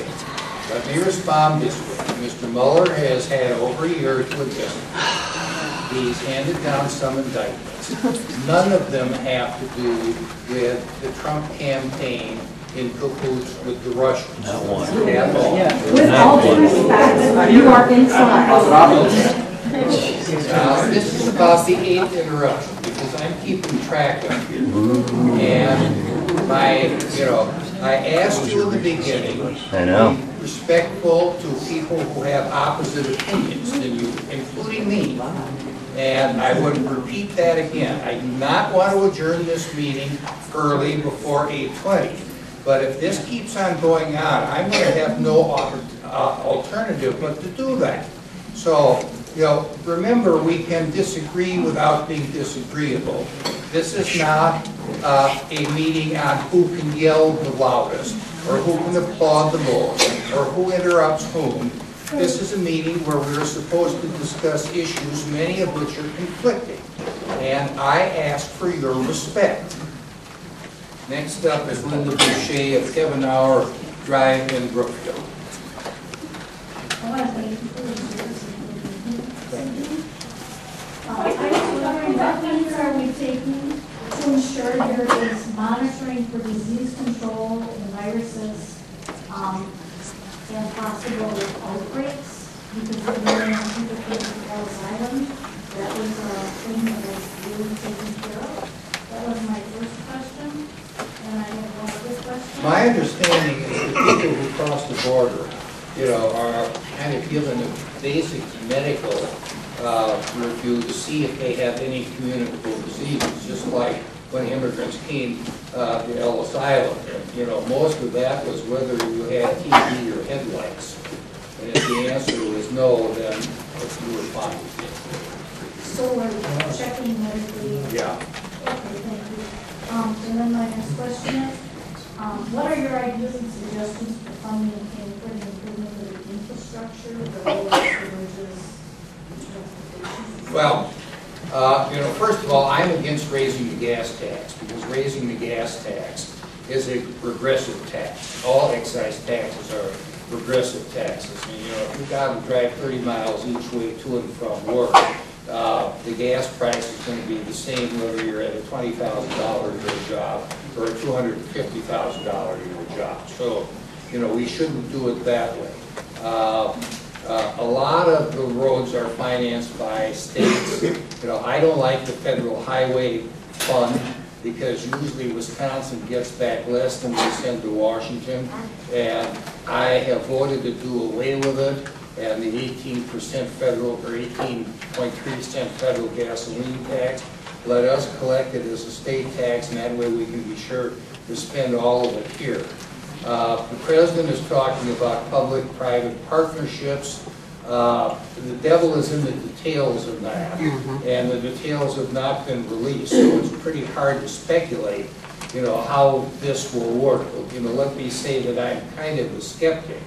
[SPEAKER 1] let me respond this way. Mr. Mueller has had over a year to investigate. He's handed down some indictments. None of them have to do with the Trump campaign in cahoots with the Russians. Not one. At all.
[SPEAKER 9] With all due respect, you are insolent.
[SPEAKER 1] Now, uh, this is about the eighth interruption, because I'm keeping track of you. And my, you know, I asked you in the beginning.
[SPEAKER 5] I know.
[SPEAKER 1] be Respectful to people who have opposite opinions than you, including me. And I would repeat that again. I do not want to adjourn this meeting early before eight twenty. But if this keeps on going on, I'm going to have no uh, alternative but to do that. So, you know, remember, we can disagree without being disagreeable. This is not uh, a meeting on who can yell the loudest, or who can applaud the most, or who interrupts whom. This is a meeting where we're supposed to discuss issues, many of which are conflicting. And I ask for your respect. Next up is Linda Boucher of Kevin Hour Drive in Brookfield.
[SPEAKER 2] I was wondering, what means are we taking to ensure there is monitoring for disease control and viruses, um, and possible outbreaks? Because we're people from Ellis Island, that was a thing that was really taken care of. That was my first question, and I have one other question.
[SPEAKER 1] My understanding is that people who cross the border, you know, are kind of given a basic medical uh, review to see if they have any communicable diseases, just like when immigrants came uh, to Ellis Island. And, You know, most of that was whether you had TB or headlights. And if the answer was no, then you were fine.
[SPEAKER 2] So we're checking medically.
[SPEAKER 1] Yeah.
[SPEAKER 2] Okay, thank you. Um, and then my next question is, um, what are your ideas and suggestions for funding and for the improvement of the infrastructure, the roads, the bridges?
[SPEAKER 1] Well, uh, you know, first of all, I'm against raising the gas tax, because raising the gas tax is a regressive tax. All excise taxes are regressive taxes. And, you know, if you've got to drive 30 miles each way to and from work, uh, the gas price is going to be the same whether you're at a $20,000 a year job or a $250,000 a year job. So, you know, we shouldn't do it that way. Uh, uh, A lot of the roads are financed by states. You know, I don't like the federal highway fund because usually Wisconsin gets back less than we send to Washington. And I have voted to do away with it and the eighteen percent federal, or eighteen point three cent federal gasoline tax. Let us collect it as a state tax and that way we can be sure to spend all of it here. Uh, The president is talking about public-private partnerships. Uh, The devil is in the details of that, and the details have not been released, so it's pretty hard to speculate, you know, how this will work. You know, let me say that I'm kind of a skeptic,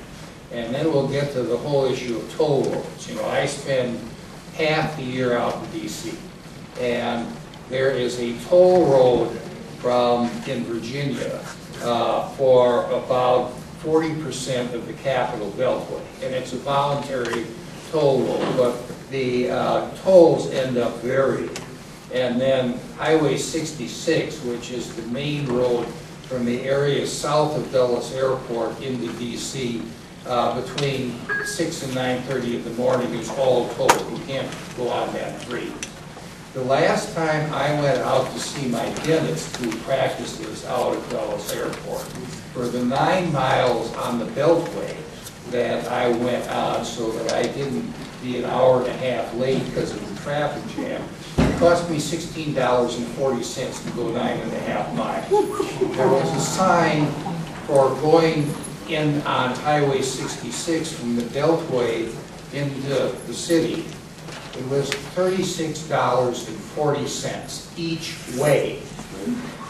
[SPEAKER 1] and then we'll get to the whole issue of toll roads. You know, I spend half the year out in DC, and there is a toll road from, in Virginia, uh, for about forty percent of the capital beltway. And it's a voluntary toll road, but the uh, tolls end up varying. And then Highway sixty-six, which is the main road from the area south of Dulles Airport into DC uh, between 6 and 9:30 in the morning is all told. You can't go on that free. The last time I went out to see my dentist who practices out at Dulles Airport, for the nine miles on the Beltway that I went on so that I didn't be an hour and a half late because of the traffic jam, it cost me sixteen dollars and forty cents to go nine and a half miles. There was a sign for going in on Highway 66 from the Beltway into the city. It was thirty-six dollars and forty cents each way.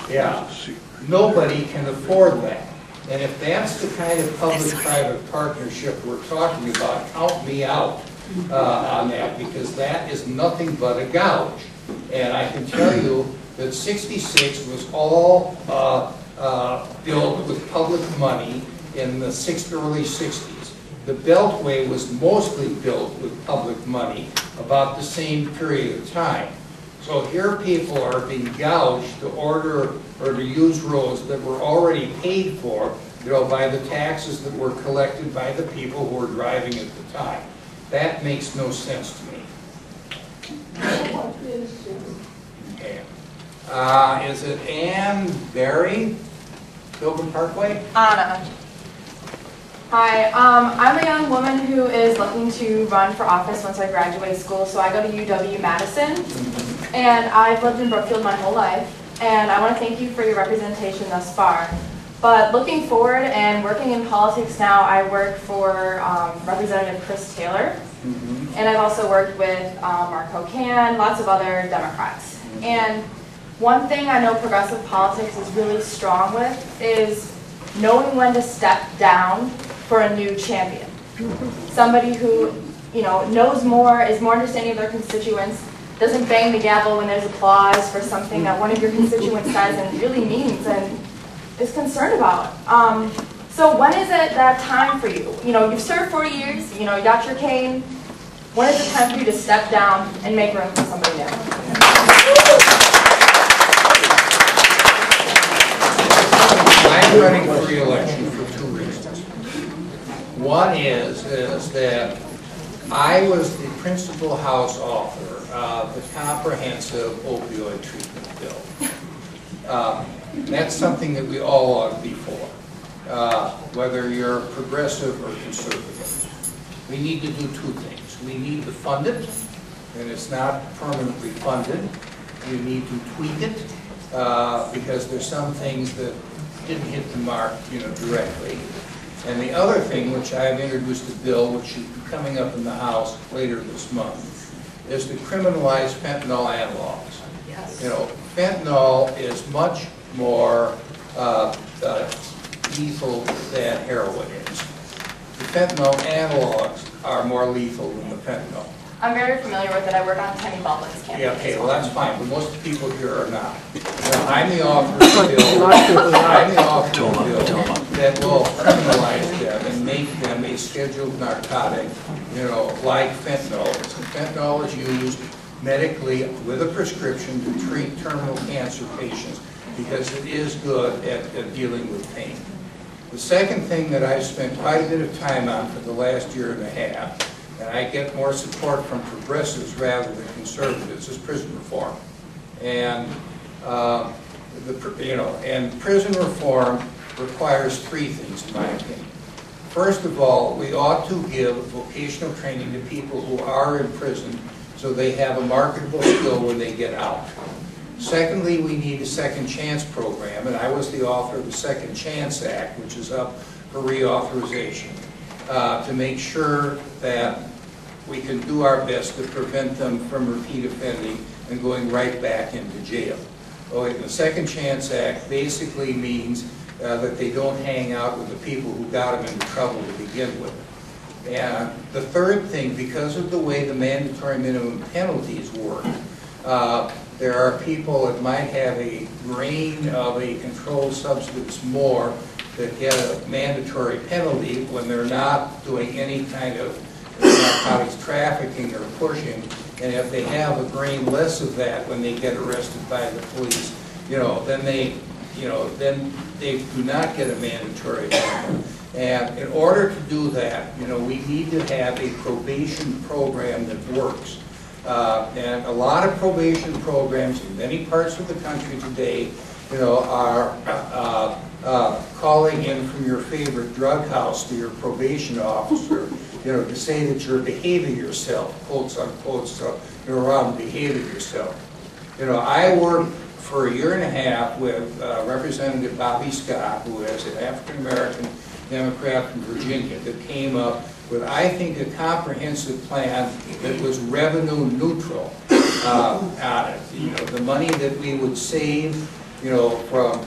[SPEAKER 1] Yeah, nobody can afford that. And if that's the kind of public-private partnership we're talking about, count me out uh, on that, because that is nothing but a gouge. And I can tell you that 66 was all uh, uh, built with public money in the six, early 60s. The Beltway was mostly built with public money about the same period of time. So here people are being gouged to order or to use roads that were already paid for, you know, by the taxes that were collected by the people who were driving at the time. That makes no sense to me. Okay. Uh, is it Ann Berry, Pilgrim Parkway?
[SPEAKER 10] Anna. Hi, um, I'm a young woman who is looking to run for office once I graduate school, so I go to UW-Madison, and I've lived in Brookfield my whole life, and I want to thank you for your representation thus far. But looking forward and working in politics now, I work for um, Representative Chris Taylor, and I've also worked with um, Mark Pocan, lots of other Democrats. And one thing I know progressive politics is really strong with is knowing when to step down for a new champion. Somebody who, you know, knows more, is more understanding of their constituents, doesn't bang the gavel when there's applause for something that one of your constituents says and really means and is concerned about. Um, so when is it that time for you? You know, you've served 40 years, you know, you got your cane. When is it time for you to step down and make room for somebody new?
[SPEAKER 1] I'm running for reelection. One is, is that I was the principal House author of the comprehensive opioid treatment bill. Uh, That's something that we all ought to be for, uh, whether you're progressive or conservative. We need to do two things. We need to fund it, and it's not permanently funded. You need to tweak it, uh, because there's some things that didn't hit the mark, you know, directly. And the other thing, which I've introduced a bill, which should be coming up in the House later this month, is to criminalize fentanyl analogs. Yes. You know, fentanyl is much more uh, uh, lethal than heroin is. The fentanyl analogs are more lethal than the fentanyl.
[SPEAKER 10] I'm very familiar with it. I work on Tammy Baldwin's campaign.
[SPEAKER 1] Yeah, okay, well, that's fine, but most people here are not. Now, I'm the author of the bill, <laughs> I'm the author of the bill that will criminalize them and make them a scheduled narcotic, you know, like fentanyl. Fentanyl is used medically with a prescription to treat terminal cancer patients because it is good at, at dealing with pain. The second thing that I've spent quite a bit of time on for the last year and a half, and I get more support from progressives rather than conservatives, is prison reform. And, uh, the, you know, and prison reform requires three things, in my opinion. First of all, we ought to give vocational training to people who are in prison so they have a marketable skill when they get out. Secondly, we need a second chance program, and I was the author of the Second Chance Act, which is up for reauthorization, uh, to make sure that we can do our best to prevent them from repeat offending and going right back into jail. Oh, the Second Chance Act basically means uh, that they don't hang out with the people who got them into trouble to begin with. And the third thing, because of the way the mandatory minimum penalties work, uh, there are people that might have a grain of a controlled substance more that get a mandatory penalty when they're not doing any kind of narcotics trafficking or pushing. And if they have a grain less of that when they get arrested by the police, you know, then they you know, then they do not get a mandatory minimum. And in order to do that, you know, we need to have a probation program that works. Uh, And a lot of probation programs in many parts of the country today, you know, are uh, uh, calling in from your favorite drug house to your probation officer, you know, to say that you're behaving yourself, quotes unquote, so you're around behaving yourself. You know, I worked for a year and a half with uh, Representative Bobby Scott, who is an African-American Democrat from Virginia, that came up with, I think, a comprehensive plan that was revenue neutral uh, on it. You know, the money that we would save, you know, from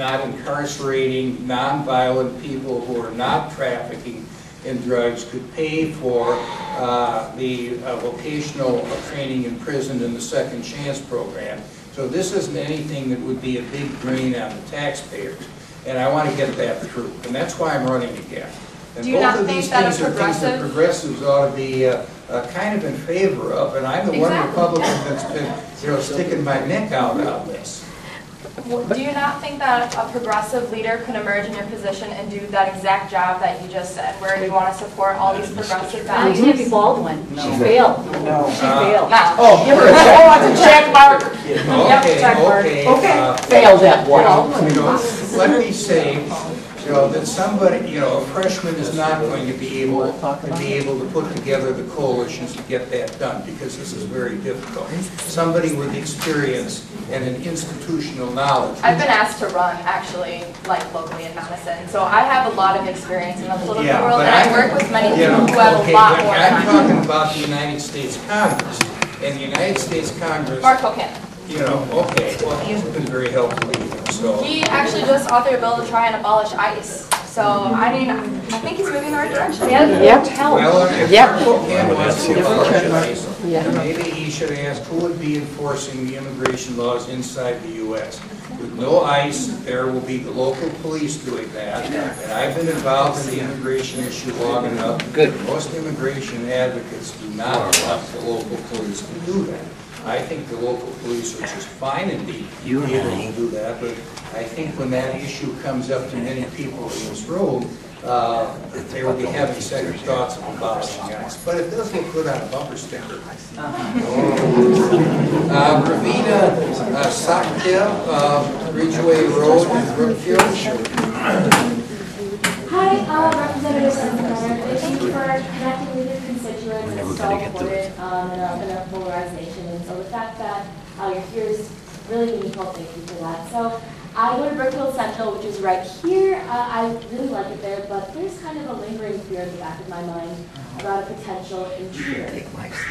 [SPEAKER 1] not incarcerating nonviolent people who are not trafficking in drugs could pay for uh, the uh, vocational training in prison and the second chance program. So this isn't anything that would be a big drain on the taxpayers. And I want to get that through, and that's why I'm running again. And
[SPEAKER 10] Do you not
[SPEAKER 1] both of
[SPEAKER 10] think
[SPEAKER 1] these
[SPEAKER 10] that
[SPEAKER 1] things are things that progressives ought to be uh, uh, kind of in favor of, and I'm the one Republican that's been, you know, sticking my neck out on this.
[SPEAKER 10] Do you not think that a progressive leader could emerge in your position and do that exact job that you just said, where you want to support all these progressive values?
[SPEAKER 3] Tammy Baldwin, she failed. No. She
[SPEAKER 1] Uh,
[SPEAKER 3] failed.
[SPEAKER 10] Now,
[SPEAKER 1] Oh,
[SPEAKER 3] Give her a check. Oh, it's a check mark.
[SPEAKER 1] Okay,
[SPEAKER 3] check mark.
[SPEAKER 1] okay.
[SPEAKER 3] Okay.
[SPEAKER 1] uh,
[SPEAKER 3] Failed at
[SPEAKER 1] You
[SPEAKER 3] what?
[SPEAKER 1] know, you know, let me say, know, that somebody, you know, a freshman is not going to be able, to be able to put together the coalitions to get that done, because this is very difficult. Somebody with experience and an institutional knowledge.
[SPEAKER 10] I've been asked to run, actually, like locally in Madison, so I have a lot of experience in the political
[SPEAKER 1] Yeah,
[SPEAKER 10] world, and I work with many people
[SPEAKER 1] know,
[SPEAKER 10] who have
[SPEAKER 1] okay,
[SPEAKER 10] a lot more than
[SPEAKER 1] I'm talking about the United States Congress, and the United States Congress,
[SPEAKER 10] Mark.
[SPEAKER 1] You know, okay, well, he's been very helpful, either, so.
[SPEAKER 10] He actually just authored a bill to try and abolish ICE. So, I mean, I think he's moving in the right direction.
[SPEAKER 3] Yep. Tell
[SPEAKER 1] Well, if
[SPEAKER 3] Yep.
[SPEAKER 1] Pocan wants to apologize,
[SPEAKER 3] Yeah.
[SPEAKER 1] maybe he should ask who would be enforcing the immigration laws inside the U.S. With no ICE, there will be the local police doing that, and I've been involved in the immigration issue long enough. Good. Most immigration advocates do not want the local police to do that. I think the local police are just fine and be be able to do that, but I think when that issue comes up to many people in this room, uh, they will be having second thoughts of abolishing ICE. But it does look good on a bumper sticker. Uh, Ravina uh, Sakdev, uh, Ridgeway Road in Brookfield.
[SPEAKER 11] Hi, uh, Representative Senator. Thank you for connecting with your constituents. It's so important um, in, a, in a polarized nation. Fact that uh, you're here is really meaningful. Thank you for that. So I go to Brookfield Central, which is right here. Uh, I really like it there, but there's kind of a lingering fear in the back of my mind about a potential intruder.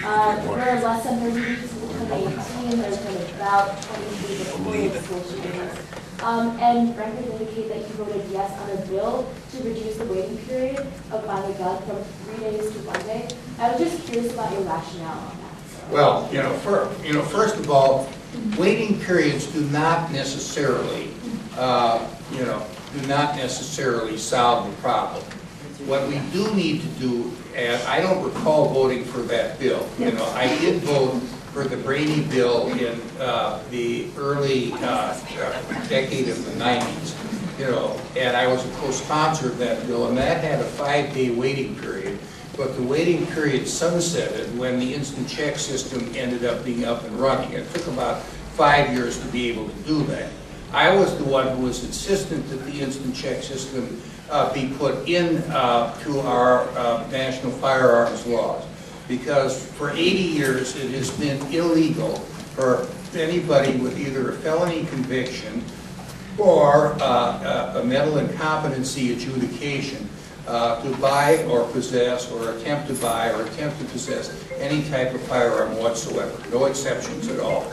[SPEAKER 11] Uh, we're less than 30 weeks into 2018. There's been about 23 reported school shootings. Um, and records indicate that you voted yes on a bill to reduce the waiting period of buying a gun from three days to one day. I was just curious about your rationale on that.
[SPEAKER 1] Well, you know, fir, you know, first of all, waiting periods do not necessarily, uh, you know, do not necessarily solve the problem. What we do need to do, and I don't recall voting for that bill, you know, I did vote for the Brady bill in uh, the early uh, decade of the 90s, you know, and I was a co-sponsor of that bill, and that had a five-day waiting period. But the waiting period sunsetted when the instant check system ended up being up and running. It took about five years to be able to do that. I was the one who was insistent that the instant check system uh, be put in uh, to our uh, national firearms laws. Because for 80 years, it has been illegal for anybody with either a felony conviction or uh, a a mental incompetency adjudication uh, to buy or possess or attempt to buy or attempt to possess any type of firearm whatsoever, no exceptions at all.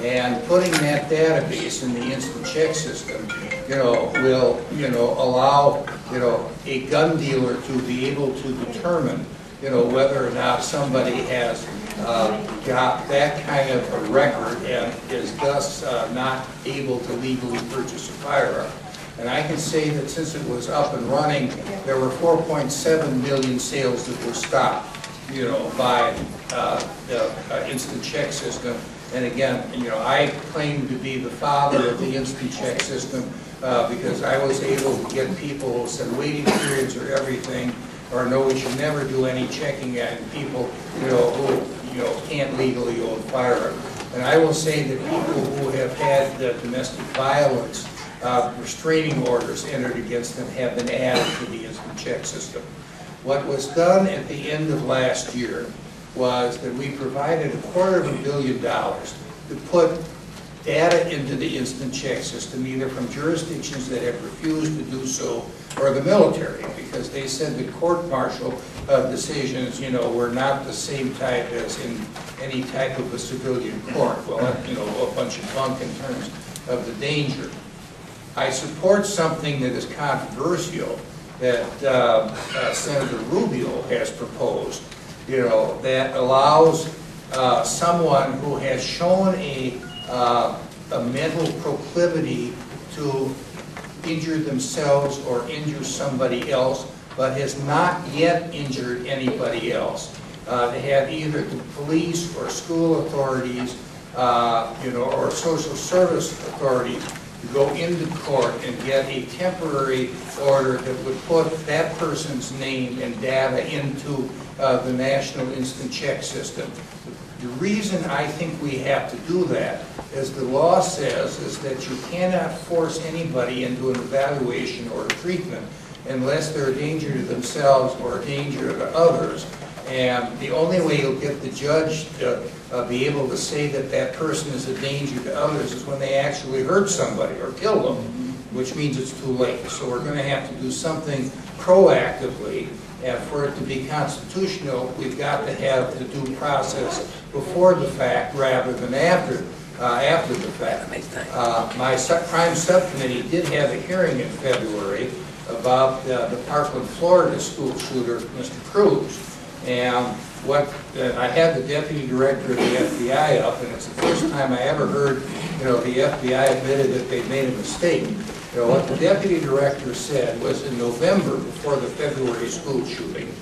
[SPEAKER 1] And putting that database in the instant check system, you know, will, you know, allow, you know, a gun dealer to be able to determine, you know, whether or not somebody has uh, got that kind of a record and is thus uh, not able to legally purchase a firearm. And I can say that since it was up and running, there were 4.7 million sales that were stopped, you know, by uh, the uh, instant check system. And again, you know, I claim to be the father of the instant check system uh, because I was able to get people who said waiting periods are everything, or no, we should never do any checking and people, you know, who, you know, can't legally own firearms. And I will say that people who have had domestic violence, uh, restraining orders entered against them have been added to the instant check system. What was done at the end of last year was that we provided a quarter of a billion dollars to put data into the instant check system, either from jurisdictions that have refused to do so or the military, because they said the court-martial uh, decisions, you know, were not the same type as in any type of a civilian court. Well, you know, a bunch of bunk in terms of the danger. I support something that is controversial that uh, uh, Senator Rubio has proposed, you know, that allows uh, someone who has shown a, uh, a mental proclivity to injure themselves or injure somebody else, but has not yet injured anybody else. Uh, to have either the police or school authorities, uh, you know, or social service authorities go into court and get a temporary order that would put that person's name and data into uh, the National Instant Check System. The reason I think we have to do that, as the law says, is that you cannot force anybody into an evaluation or treatment unless they're a danger to themselves or a danger to others. And the only way you'll get the judge to uh, be able to say that that person is a danger to others is when they actually hurt somebody or kill them, which means it's too late. So we're going to have to do something proactively, and for it to be constitutional, we've got to have the due process before the fact rather than after, uh, after the fact. Uh, My sub- crime subcommittee did have a hearing in February about uh, the Parkland, Florida school shooter, Mr. Cruz. And what, uh, I had the deputy director of the FBI up, and it's the first time I ever heard, you know, the FBI admitted that they made a mistake. You know, what the deputy director said was in November, before the February school shooting,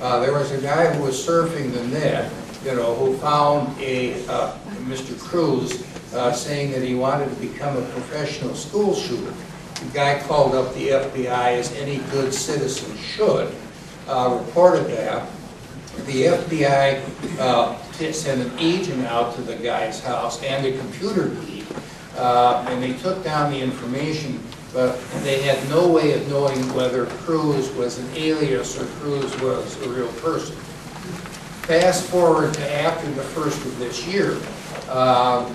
[SPEAKER 1] uh, there was a guy who was surfing the net, you know, who found a, uh, Mr. Cruz, uh, saying that he wanted to become a professional school shooter. The guy called up the FBI, as any good citizen should, uh, reported that. The FBI uh, sent an agent out to the guy's house and a computer geek, uh, and they took down the information, but they had no way of knowing whether Cruz was an alias or Cruz was a real person. Fast forward to after the first of this year, um,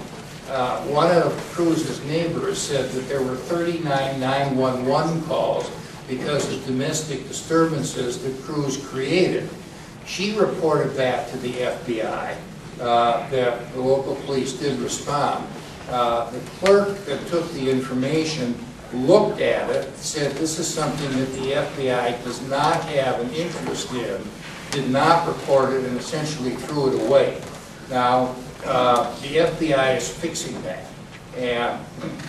[SPEAKER 1] uh, one of Cruz's neighbors said that there were 39 911 calls because of domestic disturbances that Cruz created. She reported that to the FBI, uh, that the local police did respond. Uh, The clerk that took the information looked at it, said this is something that the FBI does not have an interest in, did not report it, and essentially threw it away. Now, uh, the FBI is fixing that, and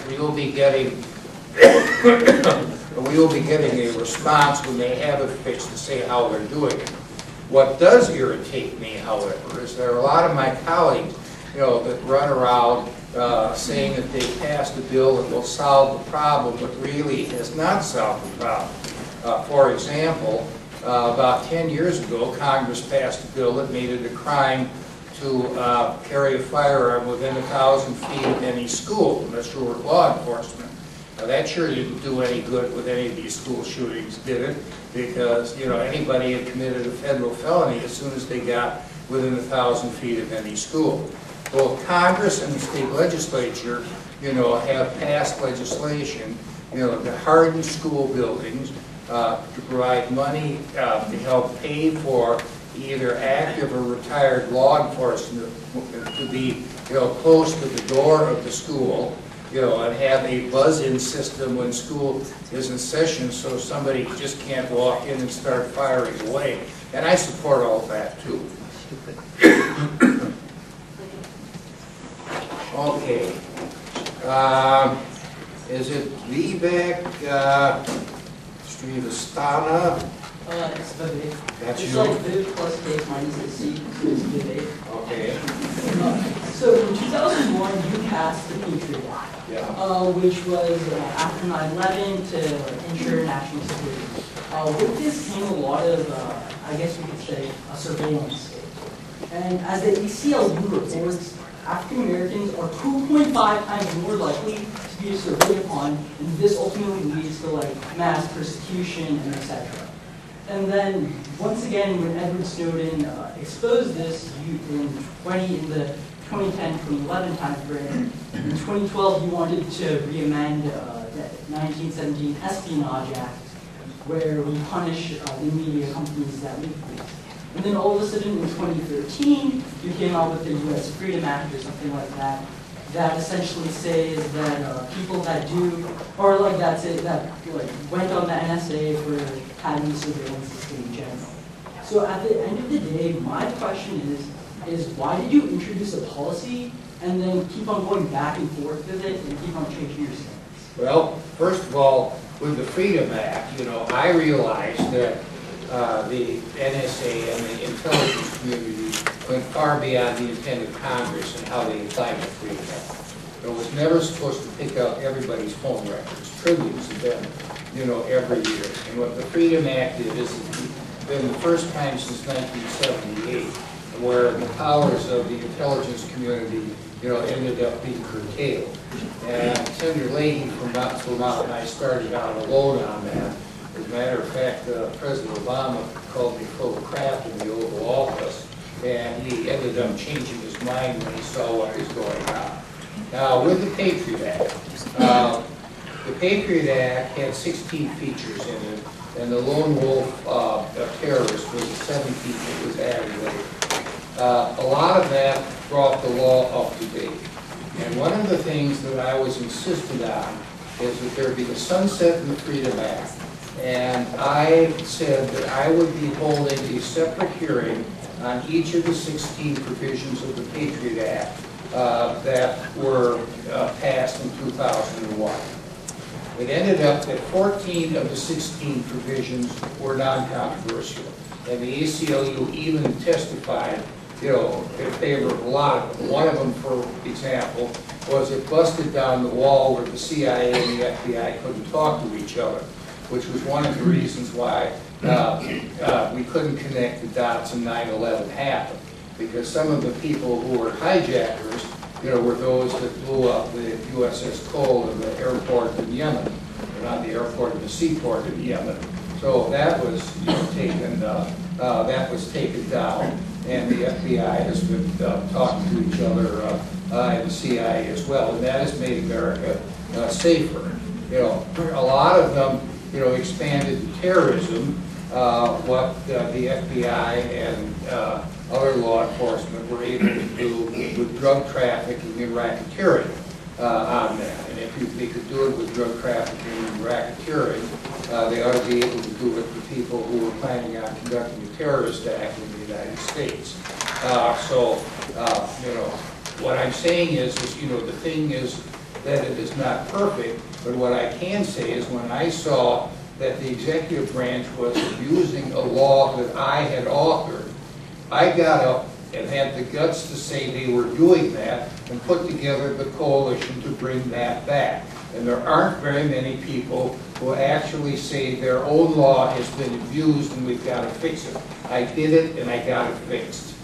[SPEAKER 1] we will be getting, <coughs> we will be getting a response when they have it fixed to say how they're doing it. What does irritate me, however, is there are a lot of my colleagues, you know, that run around uh, saying that they passed a bill that will solve the problem, but really has not solved the problem. Uh, For example, uh, about 10 years ago, Congress passed a bill that made it a crime to uh, carry a firearm within a thousand feet of any school, you were law enforcement. Now, that sure didn't do any good with any of these school shootings, did it? Because, you know, anybody had committed a federal felony as soon as they got within a thousand feet of any school. Both Congress and the state legislature, you know, have passed legislation, you know, to harden school buildings, uh, to provide money uh, to help pay for either active or retired law enforcement to be, you know, close to the door of the school, you know, and have a buzz-in system when school is in session so somebody just can't walk in and start firing away. And I support all of that too. Okay. Um, Is it Vivek uh, Srivastana?
[SPEAKER 12] Uh, it's Vivek.
[SPEAKER 1] That's
[SPEAKER 12] It's
[SPEAKER 1] you?
[SPEAKER 12] like Vivek plus cake minus the C, so it's Vivek.
[SPEAKER 1] Okay.
[SPEAKER 12] Uh, So in 2001, you passed the Patriot Act. Uh, which was uh, after 9/11 to ensure national security. Uh, With this came a lot of, uh, I guess we could say, a surveillance. And as the ACLU reports, African Americans are 2.5 times more likely to be surveyed upon, and this ultimately leads to like mass persecution and etc. And then, once again, when Edward Snowden uh, exposed this in 20, in the 2010-2011 timeframe, in 2012 he wanted to re-amend uh, the 1917 Espionage Act, where we punish uh, the media companies that leak things. And then all of a sudden, in 2013, you came out with the U.S. Freedom Act or something like that, that essentially says that uh, people that do, or like that's it, that like went on the NSA for having surveillance system in general. So at the end of the day, my question is, is why did you introduce a policy and then keep on going back and forth with it and keep on changing your stance?
[SPEAKER 1] Well, first of all, with the Freedom Act, you know, I realized that uh, the NSA and the intelligence community went far beyond the intent of Congress and how they applied the Freedom Act. It was never supposed to pick up everybody's phone records, trillions of them, you know, every year. And what the Freedom Act did is it's been the first time since 1978 where the powers of the intelligence community, you know, ended up being curtailed. And Senator Leahy from Vermont and I started out alone on that. As a matter of fact, uh, President Obama called me full of crap in the Oval Office, and he ended up changing his mind when he saw what was going on. Now, with the Patriot Act, uh, the Patriot Act had 16 features in it, and the lone wolf uh, terrorist was the 17th that was added later. Uh, A lot of that brought the law up to date. And one of the things that I always insisted on is that there be the sunset in the Freedom Act. And I said that I would be holding a separate hearing on each of the 16 provisions of the Patriot Act uh, that were uh, passed in 2001. It ended up that 14 of the 16 provisions were non-controversial. And the ACLU even testified, you know, in favor of a lot of them. One of them, for example, was it busted down the wall where the CIA and the FBI couldn't talk to each other, which was one of the reasons why uh, uh, we couldn't connect the dots and 9/11 happened. Because some of the people who were hijackers, you know, were those that blew up the USS Cole in the airport in Yemen, or not the airport, the seaport in Yemen. So that was, you know, taken, uh, uh, that was taken down, and the FBI has been uh, talking to each other, uh, and the CIA as well, and that has made America uh, safer. You know, a lot of them, you know, expanded terrorism, uh, what uh, the FBI and other law enforcement were able to do with drug trafficking and racketeering on that. And if you- they could do it with drug trafficking and racketeering, they ought to be able to do it with people who were planning on conducting a terrorist act United States. Uh, So, uh, you know, what I'm saying is, is, you know, the thing is that it is not perfect, but what I can say is when I saw that the executive branch was abusing a law that I had authored, I got up and had the guts to say they were doing that and put together the coalition to bring that back. And there aren't very many people who actually say their own law has been abused and we've got to fix it. I did it and I got it fixed.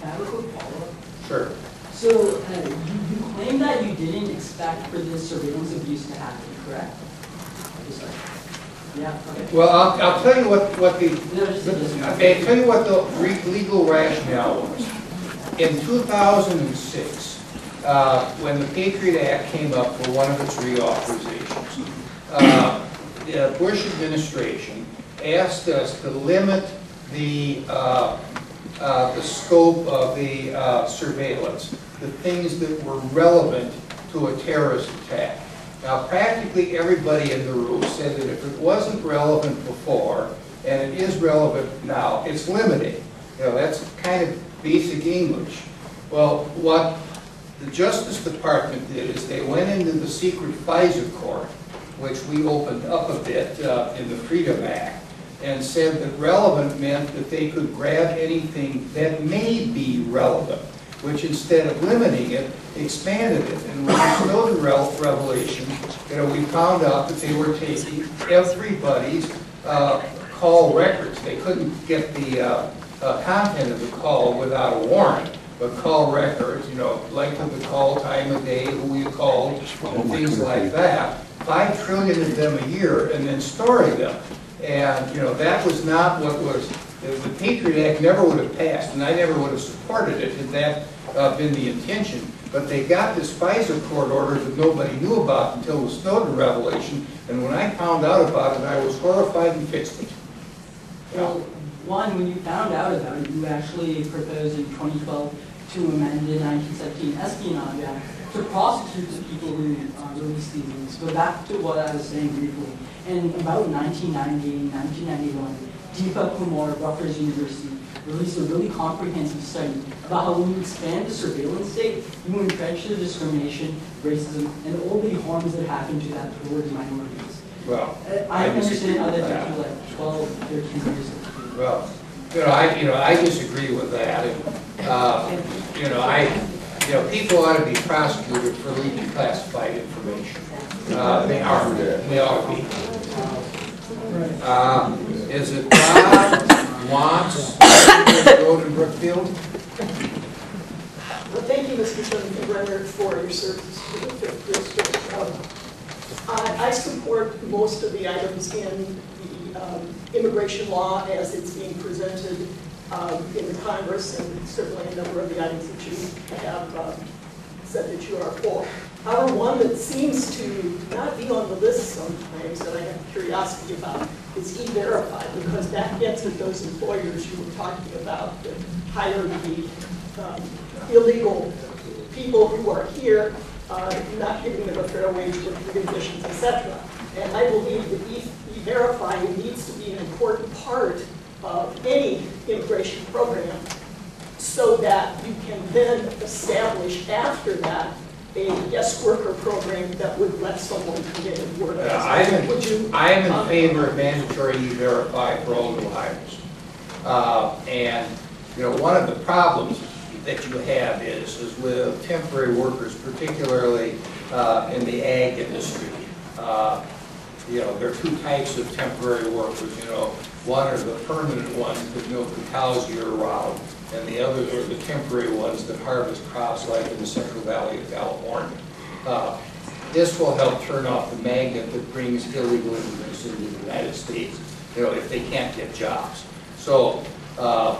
[SPEAKER 12] Can I have a quick follow-up?
[SPEAKER 1] Sure.
[SPEAKER 12] So uh, you, you claim that you didn't expect for this surveillance abuse to happen, correct? Yeah, okay.
[SPEAKER 1] Well, I'll, I'll tell you what, what the,
[SPEAKER 12] No, just- just-
[SPEAKER 1] I'll tell you what the legal rationale was. In 2006, uh, when the Patriot Act came up for one of its reauthorizations, uh, the Bush administration asked us to limit the, uh, uh, the scope of the uh, surveillance, the things that were relevant to a terrorist attack. Now, practically everybody in the room said that if it wasn't relevant before, and it is relevant now, it's limited. You know, that's kind of basic English. Well, what the Justice Department did is they went into the secret FISA court, which we opened up a bit uh, in the Freedom Act, and said that relevant meant that they could grab anything that may be relevant. which instead of limiting it, expanded it. And when we know the revelation, you know, we found out that they were taking everybody's uh, call records. They couldn't get the uh, uh, content of the call without a warrant, but call records, you know, length of the call, time of day, who you called, and things like that. Five trillion of them a year, and then storing them. And, you know, that was not what was, the the Patriot Act never would have passed, and I never would have supported it had that uh, been the intention. But they got this FISA court order that nobody knew about until the Snowden revelation, and when I found out about it, I was horrified and fixed it.
[SPEAKER 12] Well, one, when you found out about it, you actually proposed in 2012 to amend the 1917 Espionage Act to prosecute the people who uh, released these links. Go back to what I was saying briefly. In about 1990, 1991, Deepak Kumar, Rutgers University, released a really comprehensive study about how when you expand the surveillance state, you entrench the discrimination, racism, and all the harms that happen to that towards minorities.
[SPEAKER 1] Well,
[SPEAKER 12] Uh, I
[SPEAKER 1] I
[SPEAKER 12] understand other
[SPEAKER 1] that.
[SPEAKER 12] people like 12, 13 years.
[SPEAKER 1] Well, you know, I, you know, I disagree with that, and, uh, you know, I, you know, people ought to be prosecuted for leaking classified information. Uh, they are, they ought to be. Uh, is it Bob Watts, Road in Brookfield?
[SPEAKER 13] Well, thank you, Mr. Sensenbrenner, for your service to the district. Um, I I support most of the items in the um, immigration law as it's being presented um, in the Congress, and certainly a number of the items that you have um, said that you are for. However, one that seems to not be on the list sometimes that I have curiosity about is E-Verify, because that gets at those employers you were talking about that hire the um, illegal people who are here, uh, not giving them a fair wage, working conditions, et cetera. And I believe that E-Verify needs to be an important part of any immigration program so that you can then establish after that a guest worker program that would let someone come in and work.
[SPEAKER 1] Uh, I'm in-
[SPEAKER 13] Would you?
[SPEAKER 1] I am in favor of mandatory E-Verify for all new hires. Uh, And, you know, one of the problems that you have is, is with temporary workers, particularly uh, in the ag industry. Uh, You know, there are two types of temporary workers, you know. One are the permanent ones that milk the cows year-round, and the others are the temporary ones that harvest crops like in the Central Valley of California. Uh, This will help turn off the magnet that brings illegal immigrants into the United States, you know, if they can't get jobs. So, uh,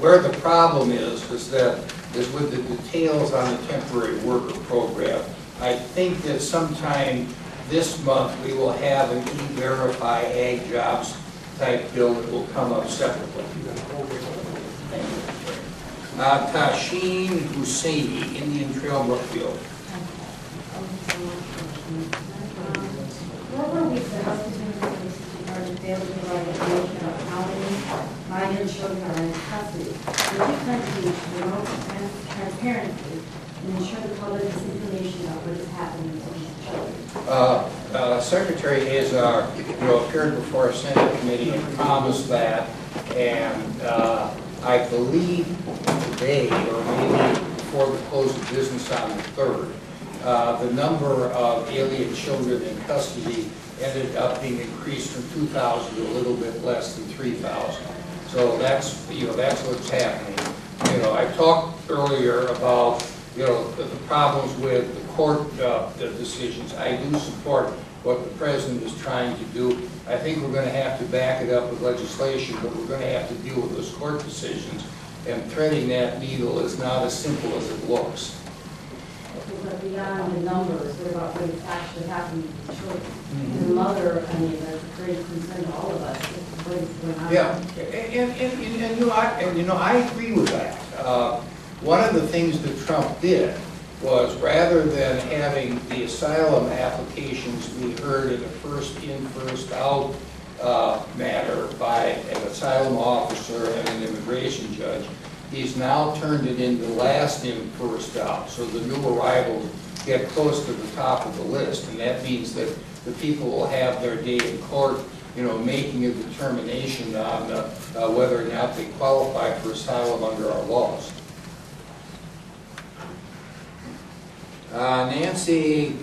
[SPEAKER 1] where the problem is, is that, is with the details on the temporary worker program. I think that sometime this month, we will have an E-Verify ag jobs type bill that will come up separately. Thank you. Uh, Tashin Husseini, Indian Trail Brookfield.
[SPEAKER 14] What were we discussing regarding failure to provide information about how many minor children are in custody? Would you plan to transparency and ensure the public has information about what is happening to?
[SPEAKER 1] Uh, uh, Secretary Azar, you know, appeared before a Senate committee and promised that, and uh, I believe today, or maybe before the close of business on the 3rd, uh, the number of alien children in custody ended up being increased from 2,000 to a little bit less than 3,000. So that's, you know, that's what's happening. You know, I talked earlier about, you know, the the problems with the court uh, the decisions. I do support what the president is trying to do. I think we're going to have to back it up with legislation, but we're going to have to deal with those court decisions. And threading that needle is not as simple as it looks.
[SPEAKER 14] But beyond the numbers, what about what is actually happening to the children? And the mother, I mean, that's a great concern to all of us, what is going on.
[SPEAKER 1] Yeah, and, and, and, and you know, I, and you know, I agree with that. Uh, One of the things that Trump did was rather than having the asylum applications be heard in a first in, first out uh, matter by an asylum officer and an immigration judge, he's now turned it into last in, first out. So the new arrivals get close to the top of the list, and that means that the people will have their day in court, you know, making a determination on uh, uh, whether or not they qualify for asylum under our laws. Uh, Nancy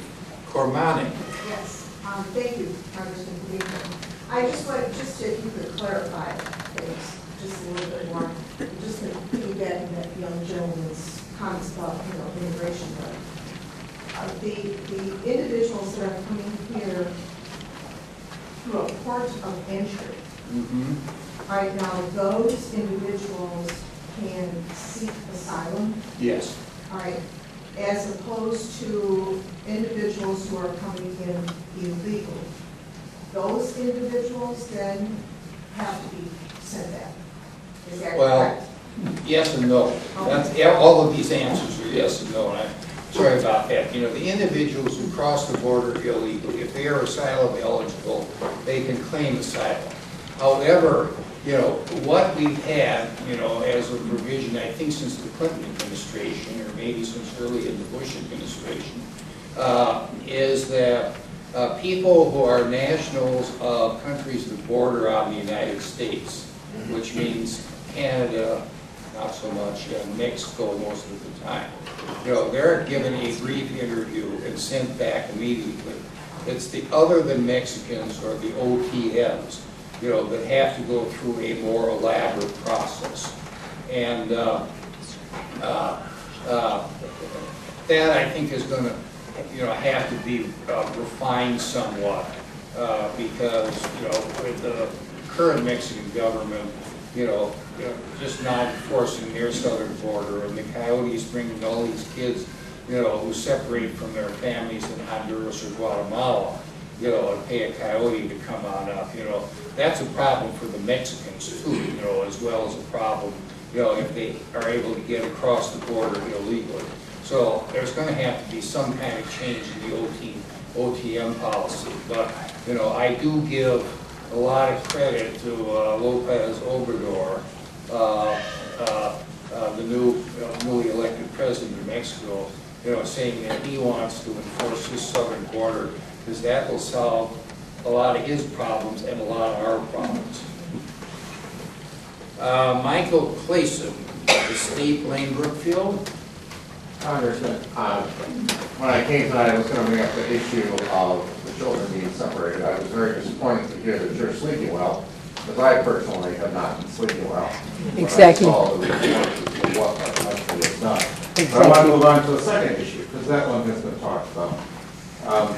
[SPEAKER 1] Cormani.
[SPEAKER 15] Yes, um, thank you, Congressman Cleveland. I just want, just to, if you could clarify things just a little bit more, just to piggybacking that young gentleman's comments about, you know, immigration. but, uh, The, the individuals that are coming here through a port of entry,
[SPEAKER 1] Mm-hmm.
[SPEAKER 15] right now, those individuals can seek asylum
[SPEAKER 1] Yes.
[SPEAKER 15] all right, as opposed to individuals who are coming in illegally. Those individuals then have to be sent back. Is that
[SPEAKER 1] Well,
[SPEAKER 15] correct?
[SPEAKER 1] Yes and no. That's, all of these answers are yes and no, and I'm sorry about that. You know, the individuals who cross the border illegally, if they are asylum eligible, they can claim asylum. However, you know, what we've had, you know, as a provision, I think since the Clinton administration, or maybe since early in the Bush administration, uh, is that uh, people who are nationals of countries that border on the United States, which means Canada, not so much, and Mexico most of the time. You know, they're given a brief interview and sent back immediately. It's the other than Mexicans or the OTMs, you know, that have to go through a more elaborate process. And uh, uh, uh, that, I think, is going to, you know, have to be uh, refined somewhat, uh, because, you know, with the current Mexican government, you know, you know, just not enforcing their southern border, and the coyotes bringing all these kids, you know, who separate from their families in Honduras or Guatemala, you know, and pay a coyote to come on up, you know, that's a problem for the Mexicans too, you know, as well as a problem, you know, if they are able to get across the border illegally. So there's gonna have to be some kind of change in the OT, OTM policy, but, you know, I do give a lot of credit to uh, Lopez Obrador, uh, uh, uh, the new, uh, newly elected president of Mexico, you know, saying that he wants to enforce his southern border, because that will solve a lot of his problems and a lot of our problems. Uh, Michael Clayson, Estate Lane Brookfield.
[SPEAKER 16] Congressman, um, when I came tonight, I was going to bring up the issue of the children being separated. I was very disappointed to hear that you're sleeping well, because I personally have not been sleeping well.
[SPEAKER 17] Exactly.
[SPEAKER 16] When I saw the reports what our country. But I want to move on to the second issue, because that one has been talked about. Um,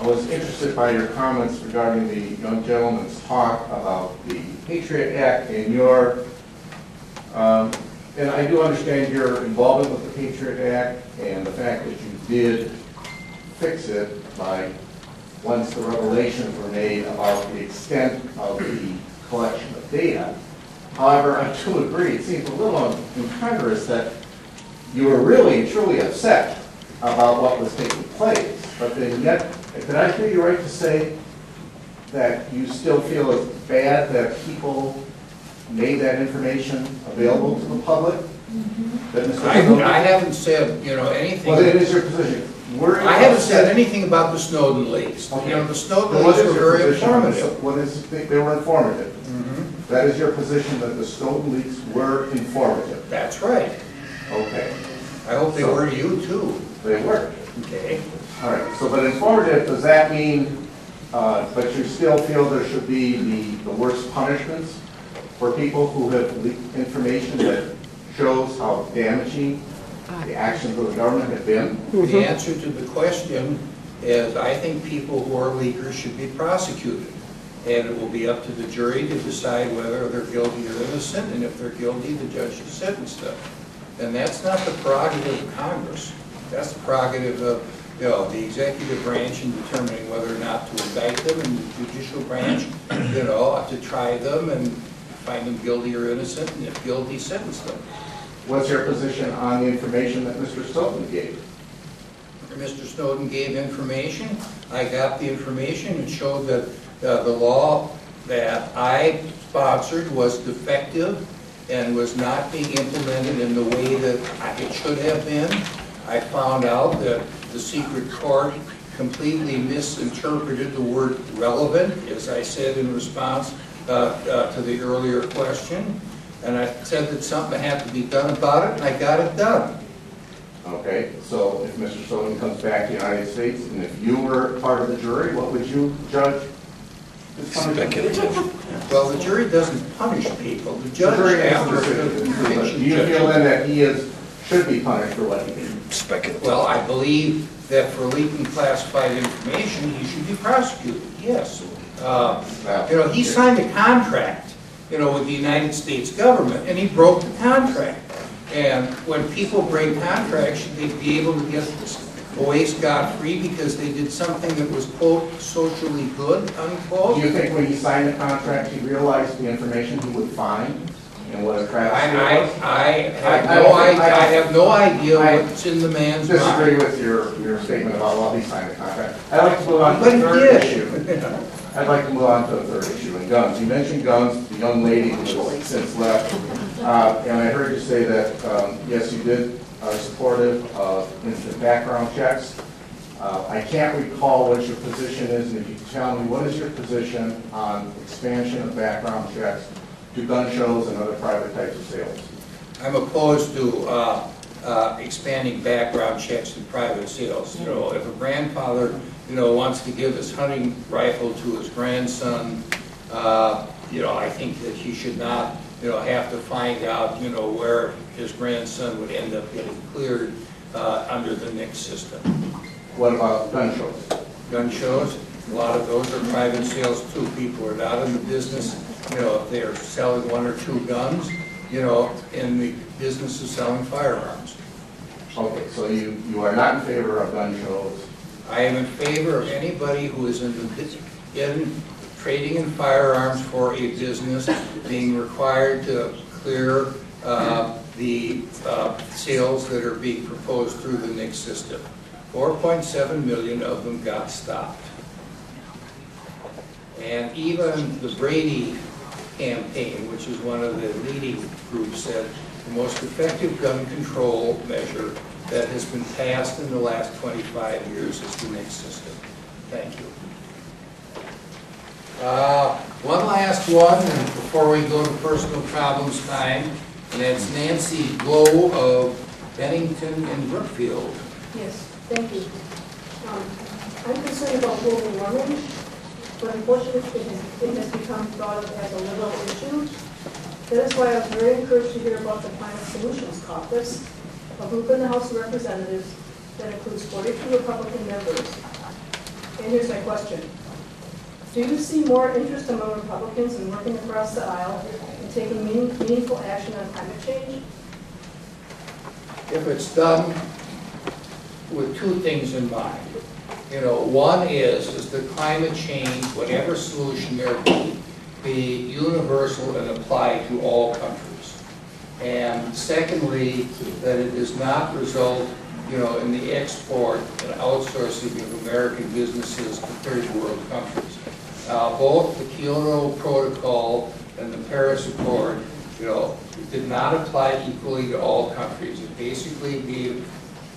[SPEAKER 16] I was interested by your comments regarding the young gentleman's talk about the Patriot Act and your um, And I do understand your involvement with the Patriot Act and the fact that you did fix it by, once the revelations were made about the extent of the collection of data. However, I do agree, it seems a little incongruous that you were really truly upset about what was taking place, but then yet, did I hear you right to say that you still feel it's bad that people made that information available to the public? Mm-hmm. That Mr.
[SPEAKER 1] I
[SPEAKER 16] Snowden-
[SPEAKER 1] I haven't said, you know, anything.
[SPEAKER 16] Well, it is your position. Were you
[SPEAKER 1] I haven't said
[SPEAKER 16] upset-
[SPEAKER 1] anything about the Snowden leaks. You know, the Snowden
[SPEAKER 16] Then what
[SPEAKER 1] leaks
[SPEAKER 16] is
[SPEAKER 1] were
[SPEAKER 16] your
[SPEAKER 1] very
[SPEAKER 16] position on the-
[SPEAKER 1] informative.
[SPEAKER 16] What is, they they were informative? Mm-hmm. That is your position that the Snowden leaks were informative?
[SPEAKER 1] That's right.
[SPEAKER 16] Okay.
[SPEAKER 1] I hope they
[SPEAKER 16] So-
[SPEAKER 1] were to you too.
[SPEAKER 16] They were.
[SPEAKER 1] Okay.
[SPEAKER 16] All right, so but informative, does that mean, uh, but you still feel there should be the, the worst punishments for people who have leaked information that shows how damaging the actions of the government have been?
[SPEAKER 1] The answer to the question is, I think people who are leakers should be prosecuted. And it will be up to the jury to decide whether they're guilty or innocent, and if they're guilty, the judge should sentence them. And that's not the prerogative of Congress. That's the prerogative of, know, the executive branch in determining whether or not to indict them, and the judicial branch, you know, to try them and find them guilty or innocent, and if guilty, sentence them.
[SPEAKER 16] What's your position on the information that Mr. Snowden gave?
[SPEAKER 1] Mr. Snowden gave information. I got the information and showed that uh, the law that I sponsored was defective and was not being implemented in the way that I- it should have been. I found out that the secret court completely misinterpreted the word relevant, as I said in response uh, uh, to the earlier question. And I said that something had to be done about it, and I got it done.
[SPEAKER 16] Okay, so if Mr. Snowden comes back to the United States, and if you were part of the jury, what would you judge?
[SPEAKER 1] Well, the jury doesn't punish people, the
[SPEAKER 16] The
[SPEAKER 1] judge
[SPEAKER 16] jury makes
[SPEAKER 1] after
[SPEAKER 16] the
[SPEAKER 1] the
[SPEAKER 16] decision. But
[SPEAKER 1] conviction.
[SPEAKER 16] Do you feel then that he is, should be punished for what he did?
[SPEAKER 1] Well, I believe that for leaking classified information, he should be prosecuted, yes. Uh, You know, he signed a contract, you know, with the United States government, and he broke the contract. And when people break contracts, should they be able to get away scot-free because they did something that was, quote, socially good, unquote?
[SPEAKER 16] Do you think when he signed the contract, he realized the information he would find and what a
[SPEAKER 1] I,
[SPEAKER 16] travesty
[SPEAKER 1] I,
[SPEAKER 16] it was?
[SPEAKER 1] I have
[SPEAKER 16] I
[SPEAKER 1] no
[SPEAKER 16] don't think-
[SPEAKER 1] idea,
[SPEAKER 16] I
[SPEAKER 1] I have no idea
[SPEAKER 16] I
[SPEAKER 1] what's in the man's
[SPEAKER 16] Disagree
[SPEAKER 1] mind.
[SPEAKER 16] with your, your statement about, well, he signed the contract. I'd like to move on to
[SPEAKER 1] But
[SPEAKER 16] the
[SPEAKER 1] he
[SPEAKER 16] third
[SPEAKER 1] did.
[SPEAKER 16] issue. I'd like to move on to the third issue, and guns. You mentioned guns, the young lady who has since left. Uh, And I heard you say that, um, yes, you did, are supportive of instant background checks. Uh, I can't recall what your position is, and if you could tell me, what is your position on expansion of background checks to gun shows and other private types of sales?
[SPEAKER 1] I'm opposed to uh, uh, expanding background checks to private sales. You know, if a grandfather, you know, wants to give his hunting rifle to his grandson, uh, you know, I think that he should not, you know, have to find out, you know, where his grandson would end up getting cleared uh, under the NICS system.
[SPEAKER 16] What about gun shows?
[SPEAKER 1] Gun shows, a lot of those are private sales too. People are not in the business, you know, if they're selling one or two guns, you know, in the business of selling firearms.
[SPEAKER 16] Okay, so you, you are not in favor of gun shows?
[SPEAKER 1] I am in favor of anybody who is in the, in trading in firearms for a business being required to clear uh, the uh, sales that are being proposed through the NICS system. 4.7 million of them got stopped. And even the Brady campaign, which is one of the leading groups, said the most effective gun control measure that has been passed in the last 25 years is the NICS system. Thank you. Uh, One last one, before we go to personal problems time, and that's Nancy Glow of Bennington and Brookfield.
[SPEAKER 17] Yes, thank you. Um, I'm concerned about global warming, unfortunately, it has, become thought of as a liberal issue. That is why I was very encouraged to hear about the Climate Solutions Caucus, a group in the House of Representatives that includes 42 Republican members. And here's my question. Do you see more interest among Republicans in working across the aisle and taking meaning- meaningful action on climate change?
[SPEAKER 1] if it's done with two things in mind. You know, one is, is that climate change, whatever solution there be, be universal and apply to all countries. And secondly, that it does not result, you know, in the export and outsourcing of American businesses to third world countries. Uh, both the Kyoto Protocol and the Paris Accord, you know, did not apply equally to all countries. It basically gave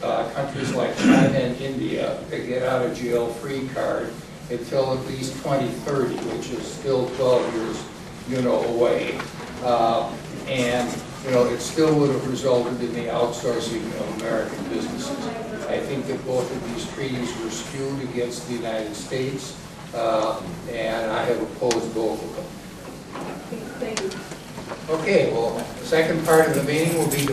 [SPEAKER 1] uh, countries like China and India a get out of jail free card until at least 2030, which is still 12 years, you know, away. Uh, And, you know, it still would have resulted in the outsourcing of American businesses. I think that both of these treaties were skewed against the United States, uh, and I have opposed both of them. Okay, well, the second part of the meeting will be